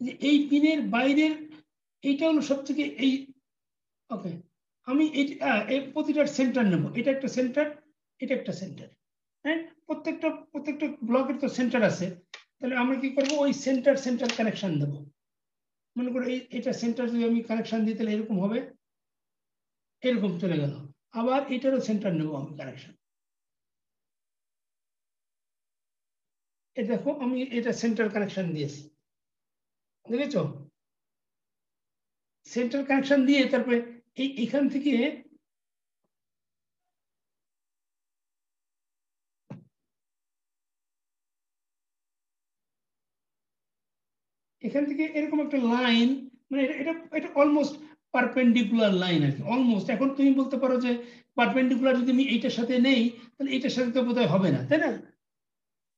যে এই পিনের বাইরের, এইটা হলো সব থেকে এই ওকে আমি এই প্রতিটার সেন্টার নেব। এটা একটা সেন্টার এটা একটা সেন্টার হ্যাঁ প্রত্যেকটা প্রত্যেকটা ব্লকের তো সেন্টার আছে। তাহলে আমরা কি করব? ওই সেন্টার সেন্টার কানেকশন দেব। মনে করো এই, এটা সেন্টার যদি আমি কানেকশন দিই, তাহলে এরকম হবে। এরকম চলে গেল। আবার এটারও সেন্টার নেব আমি কানেকশন এ দেখো, আমি এটা সেন্টার কানেকশন দিয়েছি। দেখেছ? সেন্টার কানেকশন দিয়ে তারপরে এই, এখান থেকে এখান থেকে এরকম একটা লাইন মানে এটা- এটা অলমোস্ট পারপেন্ডিকুলার লাইন আর কি অলমোস্ট এখন তুমি বলতে পারো যে পারপেন্ডিকুলার যদি আমি এইটার সাথে নেই, তাহলে এইটার সাথে তো বোধহয় হবে না, তাই না?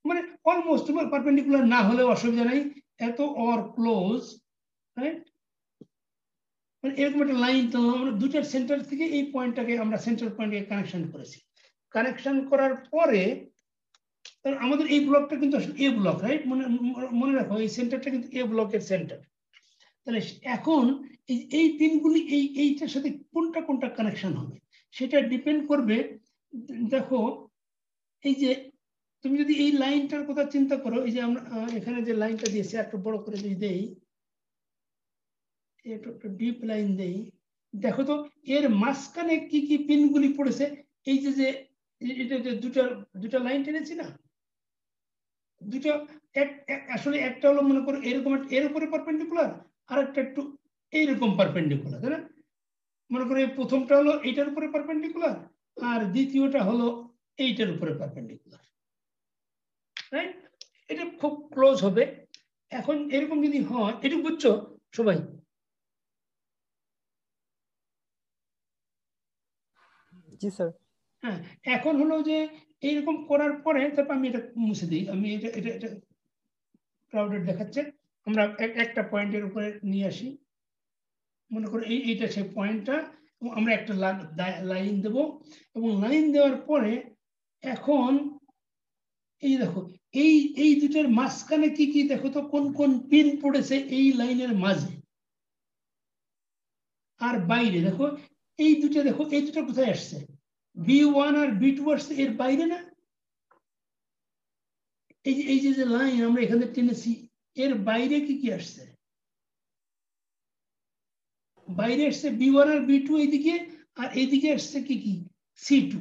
মানে অলমোস্ট তোমার পারপেন্ডিকুলার না হলেও অসুবিধা নাই, এত অর ক্লোজ মানে এরকম একটা লাইন তো আমরা দুটার সেন্টার থেকে এই পয়েন্টটাকে আমরা সেন্টার পয়েন্টে কানেকশন করেছি। কানেকশন করার পরে তাহলে আমাদের এই ব্লকটা কিন্তু এ ব্লক রাইট মনে রাখো, এই সেন্টারটা কিন্তু এ ব্লকের সেন্টার তাহলে এখন এই পিনগুলি, এই, এইটার সাথে কোনটা কোনটা কানেকশন হবে? সেটা ডিপেন্ড করবে, দেখো, এই যে তুমি যদি এই লাইনটার কথা চিন্তা করো, এই যে আমরা এখানে যে লাইনটা দিয়েছি, একটু বড় করে যদি দেই, একটু ডিপ লাইন দেই, দেখো তো, এর মাঝখানে কি কি পিনগুলি পড়েছে? এই যে যে এটা যে দুটা দুটা লাইন টেনেছি না? দুটো আসলে একটা হলো মনে করো এরকম এর উপরে পারপেন্ডিকুলার আর একটা একটু এইরকম পারপেন্ডিকুলার তাই না? মনে করো প্রথমটা হলো এইটার উপরে পারপেন্ডিকুলার আর দ্বিতীয়টা হলো এইটার উপরে পারপেন্ডিকুলার রাইট এটা খুব ক্লোজ হবে। এখন এরকম যদি হয় এটা বুঝছ সবাই? জি স্যার হ্যাঁ এখন হলো যে এইরকম করার পরে তারপর আমি এটা মুছে দিই। আমি এটা এটা এটা ক্রাউডেড দেখাচ্ছে। আমরা একটা পয়েন্টের উপরে নিয়ে আসি। মনে করো এই, এইটা সেই পয়েন্টটা, এবং আমরা একটা লাইন দেব। এবং লাইন দেওয়ার পরে এখন এই দেখো, এই এই দুটোর মাঝখানে কি কি দেখো তো, কোন কোন পিন পড়েছে এই লাইনের মাঝে? আর বাইরে দেখো, এই দুটো দেখো, এই দুটো কোথায় আসছে? বি ওয়ান আর বি টু আসছে এর বাইরে না? এই যে এই যে যে লাইন আমরা এখানে টেনেছি এর বাইরে কি কি আসছে? বাইরে আসছে বি ওয়ান আর বি টু এইদিকে, আর এইদিকে আসছে কি কি? সি টু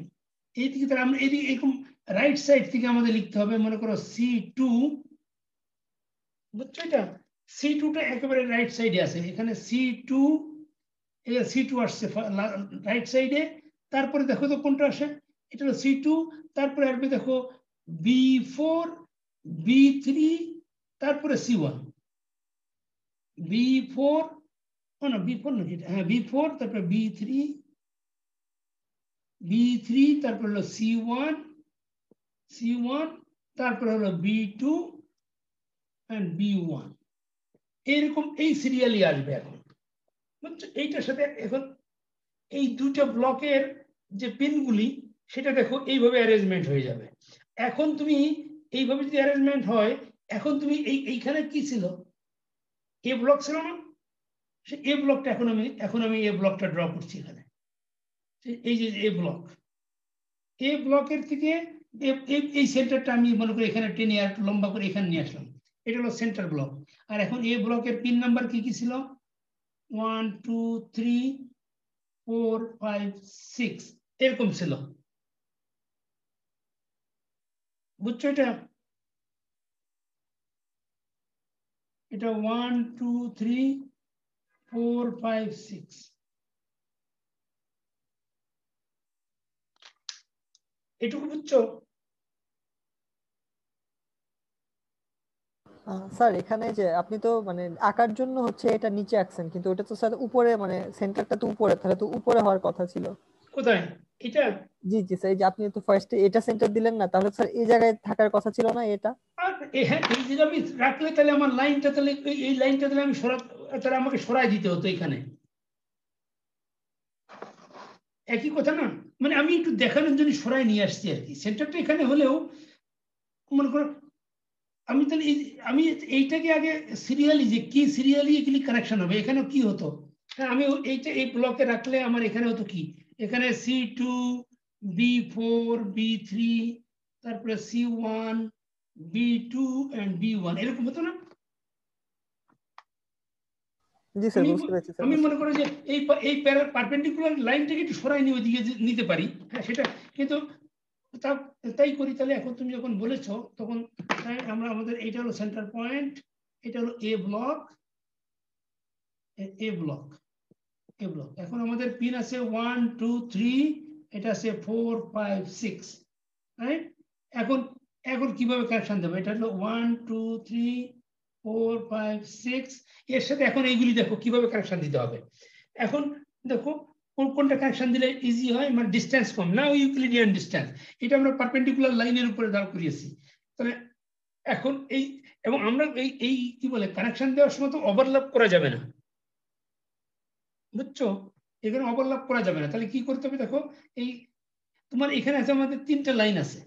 এইদিকে আমরা এদিকে এরকম রাইট সাইড থেকে আমাদের লিখতে হবে, মনে করো সি টু বুঝছ এটা? সি টুটা একেবারে রাইট সাইডে আছে। এখানে সি টু সি টু আসছে রাইট সাইডে তারপরে দেখো তো কোনটা আসে? এটা হলো সি টু তারপরে আসবে দেখো বি ফোর বি থ্রি তারপরে সি ওয়ান বি ফোর না বি ফোর নাকি হ্যাঁ বি ফোর তারপরে বি থ্রি বি থ্রি তারপরে হলো সি ওয়ান সি ওয়ান তারপরে হলো B two and B one এরকম এই সিরিয়ালই আসবে এখন। বুঝছ? এইটার সাথে এখন এই দুটো ব্লকের যে পিনগুলি, সেটা দেখো এইভাবে অ্যারেঞ্জমেন্ট হয়ে যাবে। এখন তুমি এইভাবে যদি অ্যারেঞ্জমেন্ট হয়, এখন তুমি এই, এইখানে কি ছিল? এ ব্লক ছিল না? সে এ ব্লকটা এখন আমি এখন আমি এ ব্লকটা ড্র করছি এখানে। এই যে এ ব্লক এ ব্লকের থেকে এই সেন্টারটা আমি মনে করি এখানে টেনে আর লম্বা করে এখানে নিয়ে আসলাম। এটা হলো সেন্টার ব্লক আর এখন এ ব্লকের পিন নাম্বার কি কি ছিল? One two three four five six এরকম ছিল। বুঝছ এটা? এটা one two three four five six এটুকু বুঝছ? স্যার এখানে যে আপনি তো মানে আঁকার জন্য হচ্ছে এটা নিচে আঁকছেন কিন্তু ওটা তো স্যার উপরে মানে সেন্টারটা তো উপরে তাহলে তো উপরে হওয়ার কথা ছিল। কোথায়? এটা? জি জি স্যার এই যে আপনি তো ফার্স্টে এটা সেন্টার দিলেন না তাহলে স্যার এই জায়গায় থাকার কথা ছিল না এটা? আর হ্যাঁ এই যে আমি রাখলে তাহলে আমার লাইনটা তাহলে এই- এই লাইনটা তাহলে আমি সরা তাহলে আমাকে সরাই দিতে হতো এখানে। একই কথা না? মানে আমি একটু দেখানোর জন্য সরাই নিয়ে আসছি আর কি। সেন্টারটা এখানে হলেও মনে করো আমি তাহলে আমি এইটাকে আগে সিরিয়ালি যে কি সিরিয়ালি এগুলি কানেকশন হবে এখানে কি হতো? হ্যাঁ আমি এইটা এই ব্লকে রাখলে আমার এখানে হতো কি? এখানে C two B four B three তারপরে C one B two and B one এরকম হতো না? আমি মনে করি যে এই এই পারপেন্ডিকুলার লাইনটাকে একটু সরাই নিয়ে যে- নিতে পারি। হ্যাঁ সেটা কিন্তু তাই করি তাহলে এখন তুমি যখন বলেছ, তখন আমরা আমাদের এটা হলো সেন্টার পয়েন্ট এটা হলো A block A block A block এখন আমাদের পিন আছে ওয়ান টু থ্রি এটা আছে ফোর ফাইভ সিক্স রাইট এখন এখন কীভাবে কানেকশন দেবো? এটা হলো one two three four five six এর সাথে এখন এইগুলি দেখো কীভাবে কানেকশন দিতে হবে। এখন দেখো কোনটা কানেকশন দিলে ইজি হয় মানে ডিস্টেন্স কম। না ইউক্লিডিয়ান ডিস্টেন্স এটা আমরা পারপেন্ডিকুলার লাইনের উপরে দাঁড় করিয়েছি। তাহলে এখন এই, এবং আমরা এই এই কি বলে কানেকশন দেওয়ার সময় তো ওভারল্যাপ করা যাবে না। বুঝছ? এখানে ওভারল্যাপ করা যাবে না। তাহলে কি করতে হবে দেখো, এই তোমার এখানে আছে আমাদের তিনটা লাইন আছে।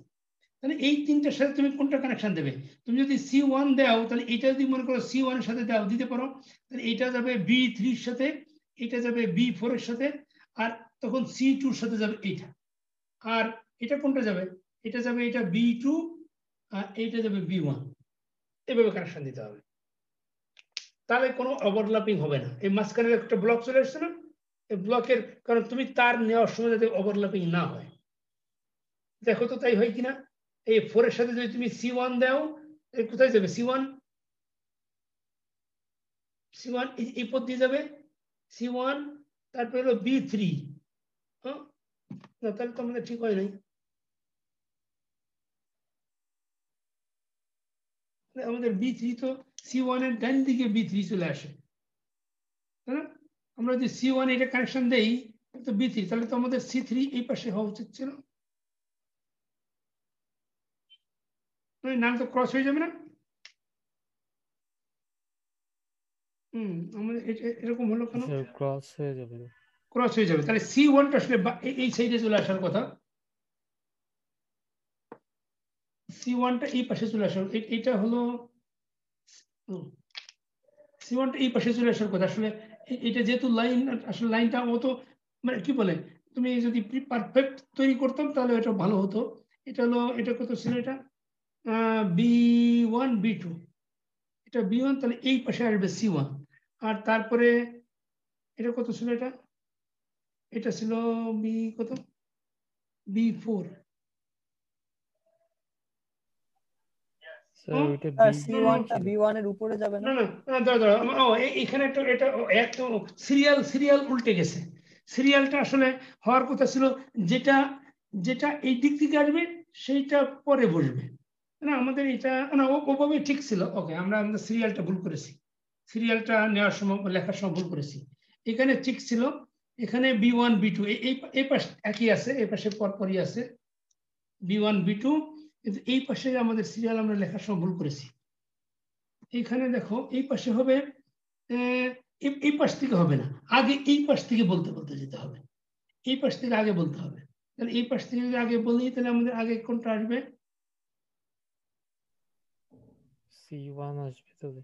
তাহলে এই তিনটার সাথে তুমি কোনটা কানেকশন দেবে? তুমি যদি সি ওয়ান দাও, তাহলে এটা যদি মনে করো সি ওয়ানের সাথে দাও, দিতে পারো। তাহলে এটা যাবে বি থ্রির সাথে, এটা যাবে বি ফোর এর সাথে আর তখন সি টুর সাথে যাবে এইটা। আর এটা কোনটা যাবে? এটা যাবে এটা বি টু আর এইটা যাবে বি ওয়ান এভাবে কানেকশন দিতে হবে। তাহলে কোনো ওভারল্যাপিং হবে না। এই মাঝখানে একটা ব্লক চলে আসছে না? এই ব্লকের কারণ তুমি তার নেওয়ার সময় যাতে ওভারল্যাপিং না হয়। দেখো তো তাই হয় কিনা? এই ফোর এর সাথে যদি তুমি সি ওয়ান দাও কোথায় যাবে? সি ওয়ান সি ওয়ান এই পথ দিয়ে যাবে। সি ওয়ান তারপরে হলো বি থ্রি তাহলে তো আমাদের ঠিক হয় নাই। আমাদের বি থ্রি তো সি ওয়ানের ডান দিকে বি থ্রি চলে আসে। না? আমরা যদি সি ওয়ান এটা কানেকশন দেই তো বি থ্রি তাহলে তো আমাদের সি থ্রি এই পাশে হওয়া উচিত ছিল। নাম তো ক্রস হয়ে যাবে না? হুম এরকম হলো কেন? ক্রস হয়ে যাবে। ক্রস হয়ে যাবে। তাহলে সি ওয়ানটা আসলে এই- সাইডে চলে আসার কথা। সি ওয়ানটা এই পাশে চলে আসার এটা হলো সি ওয়ানটা এই পাশে চলে আসার কথা। আসলে এটা যেহেতু লাইন আসলে লাইনটা অত মানে কি বলে তুমি যদি পারফেক্ট তৈরি করতাম তাহলে এটা ভালো হতো। এটা হলো এটা কত ছিল এটা? বি ওয়ান বি টু এটা বি ওয়ান তাহলে এই পাশে আসবে সি ওয়ান আর তারপরে এটা কত ছিল এটা? এটা ছিল বি কত? B four. এখানে একটা এটা একদম সিরিয়াল সিরিয়াল উল্টে গেছে। সিরিয়ালটা আসলে হওয়ার কথা ছিল যেটা যেটা এই দিক থেকে আসবে সেইটা পরে বসবে। না আমাদের এটা না ও- ওভাবে ঠিক ছিল। ওকে আমরা আমাদের সিরিয়ালটা ভুল করেছি। সিরিয়ালটা নেওয়ার সময় লেখার সময় ভুল করেছি। এখানে ঠিক ছিল, এখানে বি ওয়ান বি টু এই পাশে একই আছে এই পাশে পরপরই আছে। বি ওয়ান বি টু কিন্তু এই পাশে আমাদের সিরিয়াল আমরা লেখার সময় ভুল করেছি। এইখানে দেখো, এই পাশে হবে এই পাশ থেকে হবে না। আগে এই পাশ থেকে বলতে বলতে যেতে হবে। এই পাশ থেকে আগে বলতে হবে। তাহলে এই পাশ থেকে যদি আগে বলি, তাহলে আমাদের আগে কোনটা আসবে? সি ওয়ান আসবে তবে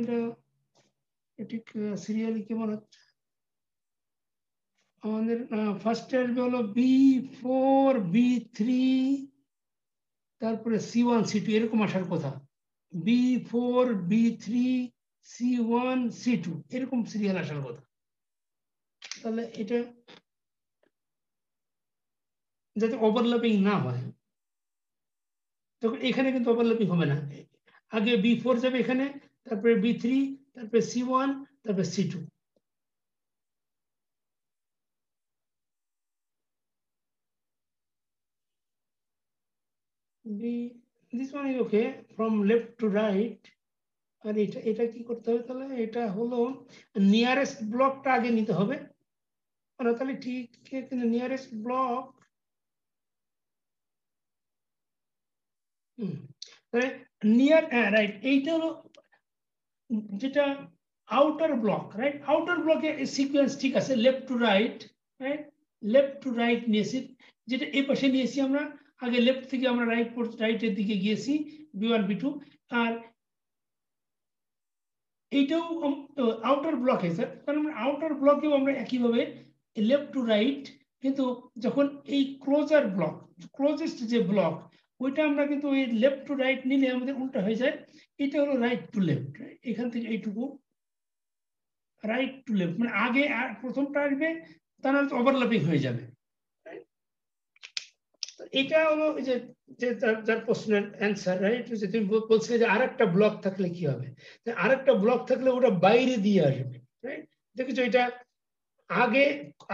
এটা ঠিক সিরিয়ালি কেমন হচ্ছে আমাদের ফার্স্ট আসবে হলো বি ফোর, বি থ্রি, তারপরে সি ওয়ান, সি টু, এরকম আসার কথা। B four, B three, C one, C two, এরকম সিরিয়াল আসার কথা। তাহলে এটা যাতে ওভারল্যাপিং না হয়। তখন এখানে কিন্তু ওভারল্যাপিং হবে না। আগে বি ফোর যাবে এখানে তারপরে বি থ্রি তারপরে সি ওয়ান তারপরে C two is okay, from left to আর এটা এটা কি করতে হবে তাহলে? এটা হলো নিয়ারেস্ট ব্লকটা আগে নিতে হবে। আর তাহলে ঠিক নিয়ারেস্ট ব্লক নিয়ার রাইট এইটা হলো যেটা আউটার ব্লক রাইট আউটার ব্লকে সিকোয়েন্স ঠিক আছে left to right right left to right নিয়েছি, যেটা এই পাশে নিয়েছি আমরা, আগে লেফট থেকে আমরা রাইট রাইটের দিকে গিয়েছি বি ওয়ান বি টু আর এইটাও আউটার ব্লকে স্যার কারণ আউটার ব্লকেও আমরা একইভাবে লেফট টু রাইট কিন্তু যখন এই ক্লোজার ব্লক ক্লোজেস্ট যে ব্লক ওইটা আমরা কিন্তু ওই লেফট টু রাইট নিলে আমাদের উল্টা হয়ে যায়। এটা হলো রাইট টু লেফট এখান থেকে এইটুকু রাইট টু লেফট মানে আগে প্রথমটা আসবে তা নাহলে ওভারল্যাপিং হয়ে যাবে এটা হলো যে যার প্রশ্নের অ্যান্সার রাইট যে তুমি বলছিলে যে আরেকটা ব্লক থাকলে কি হবে? আরেকটা ব্লক থাকলে ওটা বাইরে দিয়ে আসবে রাইট দেখেছ এটা আগে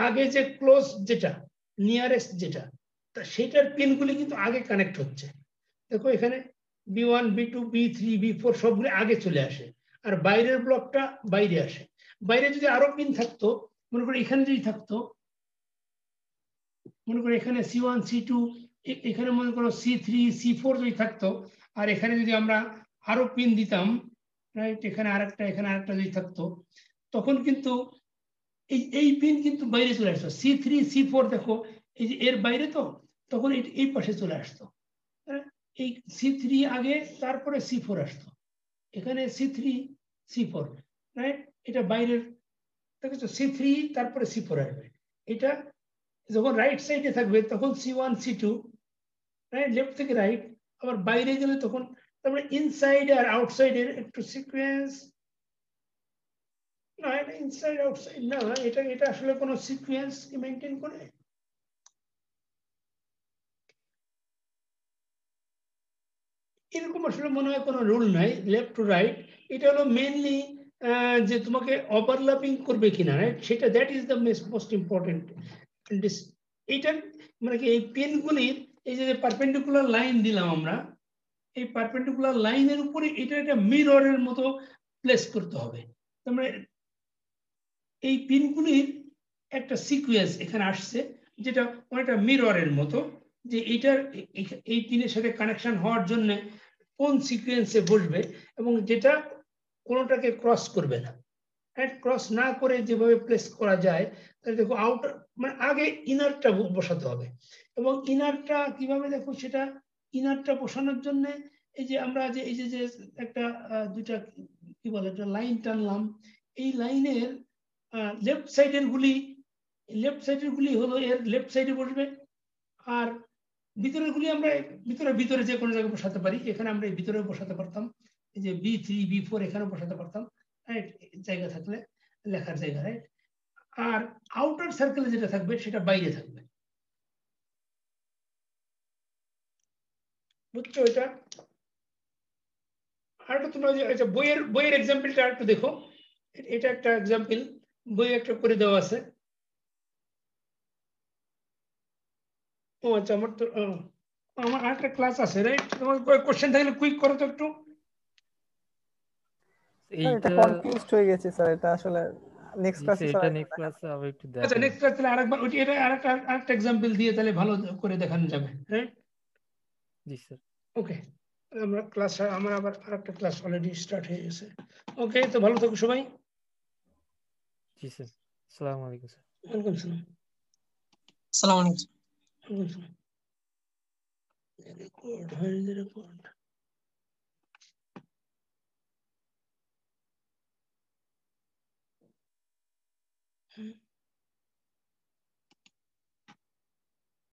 আগে যে ক্লোজ যেটা নিয়ারেস্ট যেটা, তা সেটার পিনগুলি কিন্তু আগে কানেক্ট হচ্ছে। দেখো এখানে B one, B two, B three, B four সবগুলি আগে চলে আসে। আর বাইরের ব্লকটা বাইরে আসে। বাইরে যদি আরও পিন থাকতো, মনে করো এখানে যদি থাকতো, মনে করো এখানে সি ওয়ান, সি টু এখানে মনে করো সি থ্রি, সি ফোর যদি থাকতো, আর এখানে যদি আমরা আরও পিন দিতাম রাইট এখানে আরেকটা এখানে আরেকটা যদি থাকতো, তখন কিন্তু এই এই পিন কিন্তু বাইরে চলে আসতো। সি থ্রি, সি ফোর দেখো, এই যে এর বাইরে তো, তখন এই পাশে চলে আসতো। এই সি থ্রি আগে তারপরে সি ফোর আসতো। এখানে C three C four right এটা বাইরের দেখেছ সি থ্রি তারপরে সি ফোর আসবে। এটা যখন রাইট সাইডে থাকবে, তখন C one C two right left থেকে রাইট আবার বাইরে গেলে তখন তারপরে ইনসাইড আর আউটসাইডের একটু সিকুয়েন্স না, এটা ইনসাইড আউটসাইড না, এটা এটা আসলে কোনো সিকুয়েন্স কি মেনটেন করে? এরকম আসলে মনে হয় কোনো রুল নাই লেফট টু রাইট এটা হলো মেনলি যে তোমাকে ওভারল্যাপিং করবে কিনা রাইট সেটা that is the most important এইটা মানে কি এই পেনগুলির এই যে পারপেন্ডিকুলার লাইন দিলাম আমরা, এই পারপেন্ডিকুলার লাইনের উপরে এটা একটা মিররের মতো প্লেস করতে হবে। তারপরে এই পিনগুলির একটা সিকুয়েন্স এখানে আসছে, যেটা অনেকটা মিররের মতো, যে এইটার, এই পিনের সাথে কানেকশন হওয়ার জন্য কোন সিকুয়েন্সে বসবে এবং যেটা কোনোটাকে ক্রস করবে না। ক্রস না করে যেভাবে প্লেস করা যায়, তাহলে দেখো আউটার মানে আগে ইনারটা বসাতে হবে। এবং ইনারটা কীভাবে দেখো সেটা ইনারটা বসানোর জন্য এই যে আমরা যে, এই যে যে একটা দুইটা কি বলে একটা লাইন টানলাম, এই লাইনের লেফট সাইডের গুলি লেফট সাইডের গুলি হলো এর লেফট সাইডে বসবে, আর ভিতরের গুলি আমরা ভিতরে ভিতরে যে কোনো জায়গায় বসাতে পারি। এখানে আমরা ভিতরে বসাতে পারতাম। এই যে বি থ্রি, বি ফোর এখানে বসাতে পারতাম রাইট জায়গা থাকলে, লেখার জায়গা রাইট আর আউটার সার্কেলে যেটা থাকবে, সেটা বাইরে থাকবে। বুঝছ এটা? আর একটা তোমরা আচ্ছা বইয়ের বইয়ের এক্সাম্পলটা একটু দেখো। এটা একটা এক্সাম্পল বই একটা করে দেওয়া আছে। ও আচ্ছা আমার তো আমার আরেকটা ক্লাস আছে রাইট তোমার কোশ্চেন থাকলে কুইক করো তো একটু। এটা কনফিউজড হয়ে গেছে স্যার এটা আসলে নেক্সট ক্লাসে এটা নেক্সট ক্লাসে আবার একটু দেখো। আচ্ছা নেক্সট ক্লাস আরেকবার এটা আরেকটা আরেকটা এক্সাম্পল দিয়ে তাহলে ভালো করে দেখানো যাবে রাইট জি স্যার। ওকে আমরা ক্লাস আমার আবার আরেকটা ক্লাস অলরেডি স্টার্ট হয়ে গেছে। ওকে তো ভালো থাকো সবাই। জি স্যার। আসসালামু আলাইকুম স্যার। ওয়েলকাম সালাম। আসসালামু আলাইকুম। record where is the record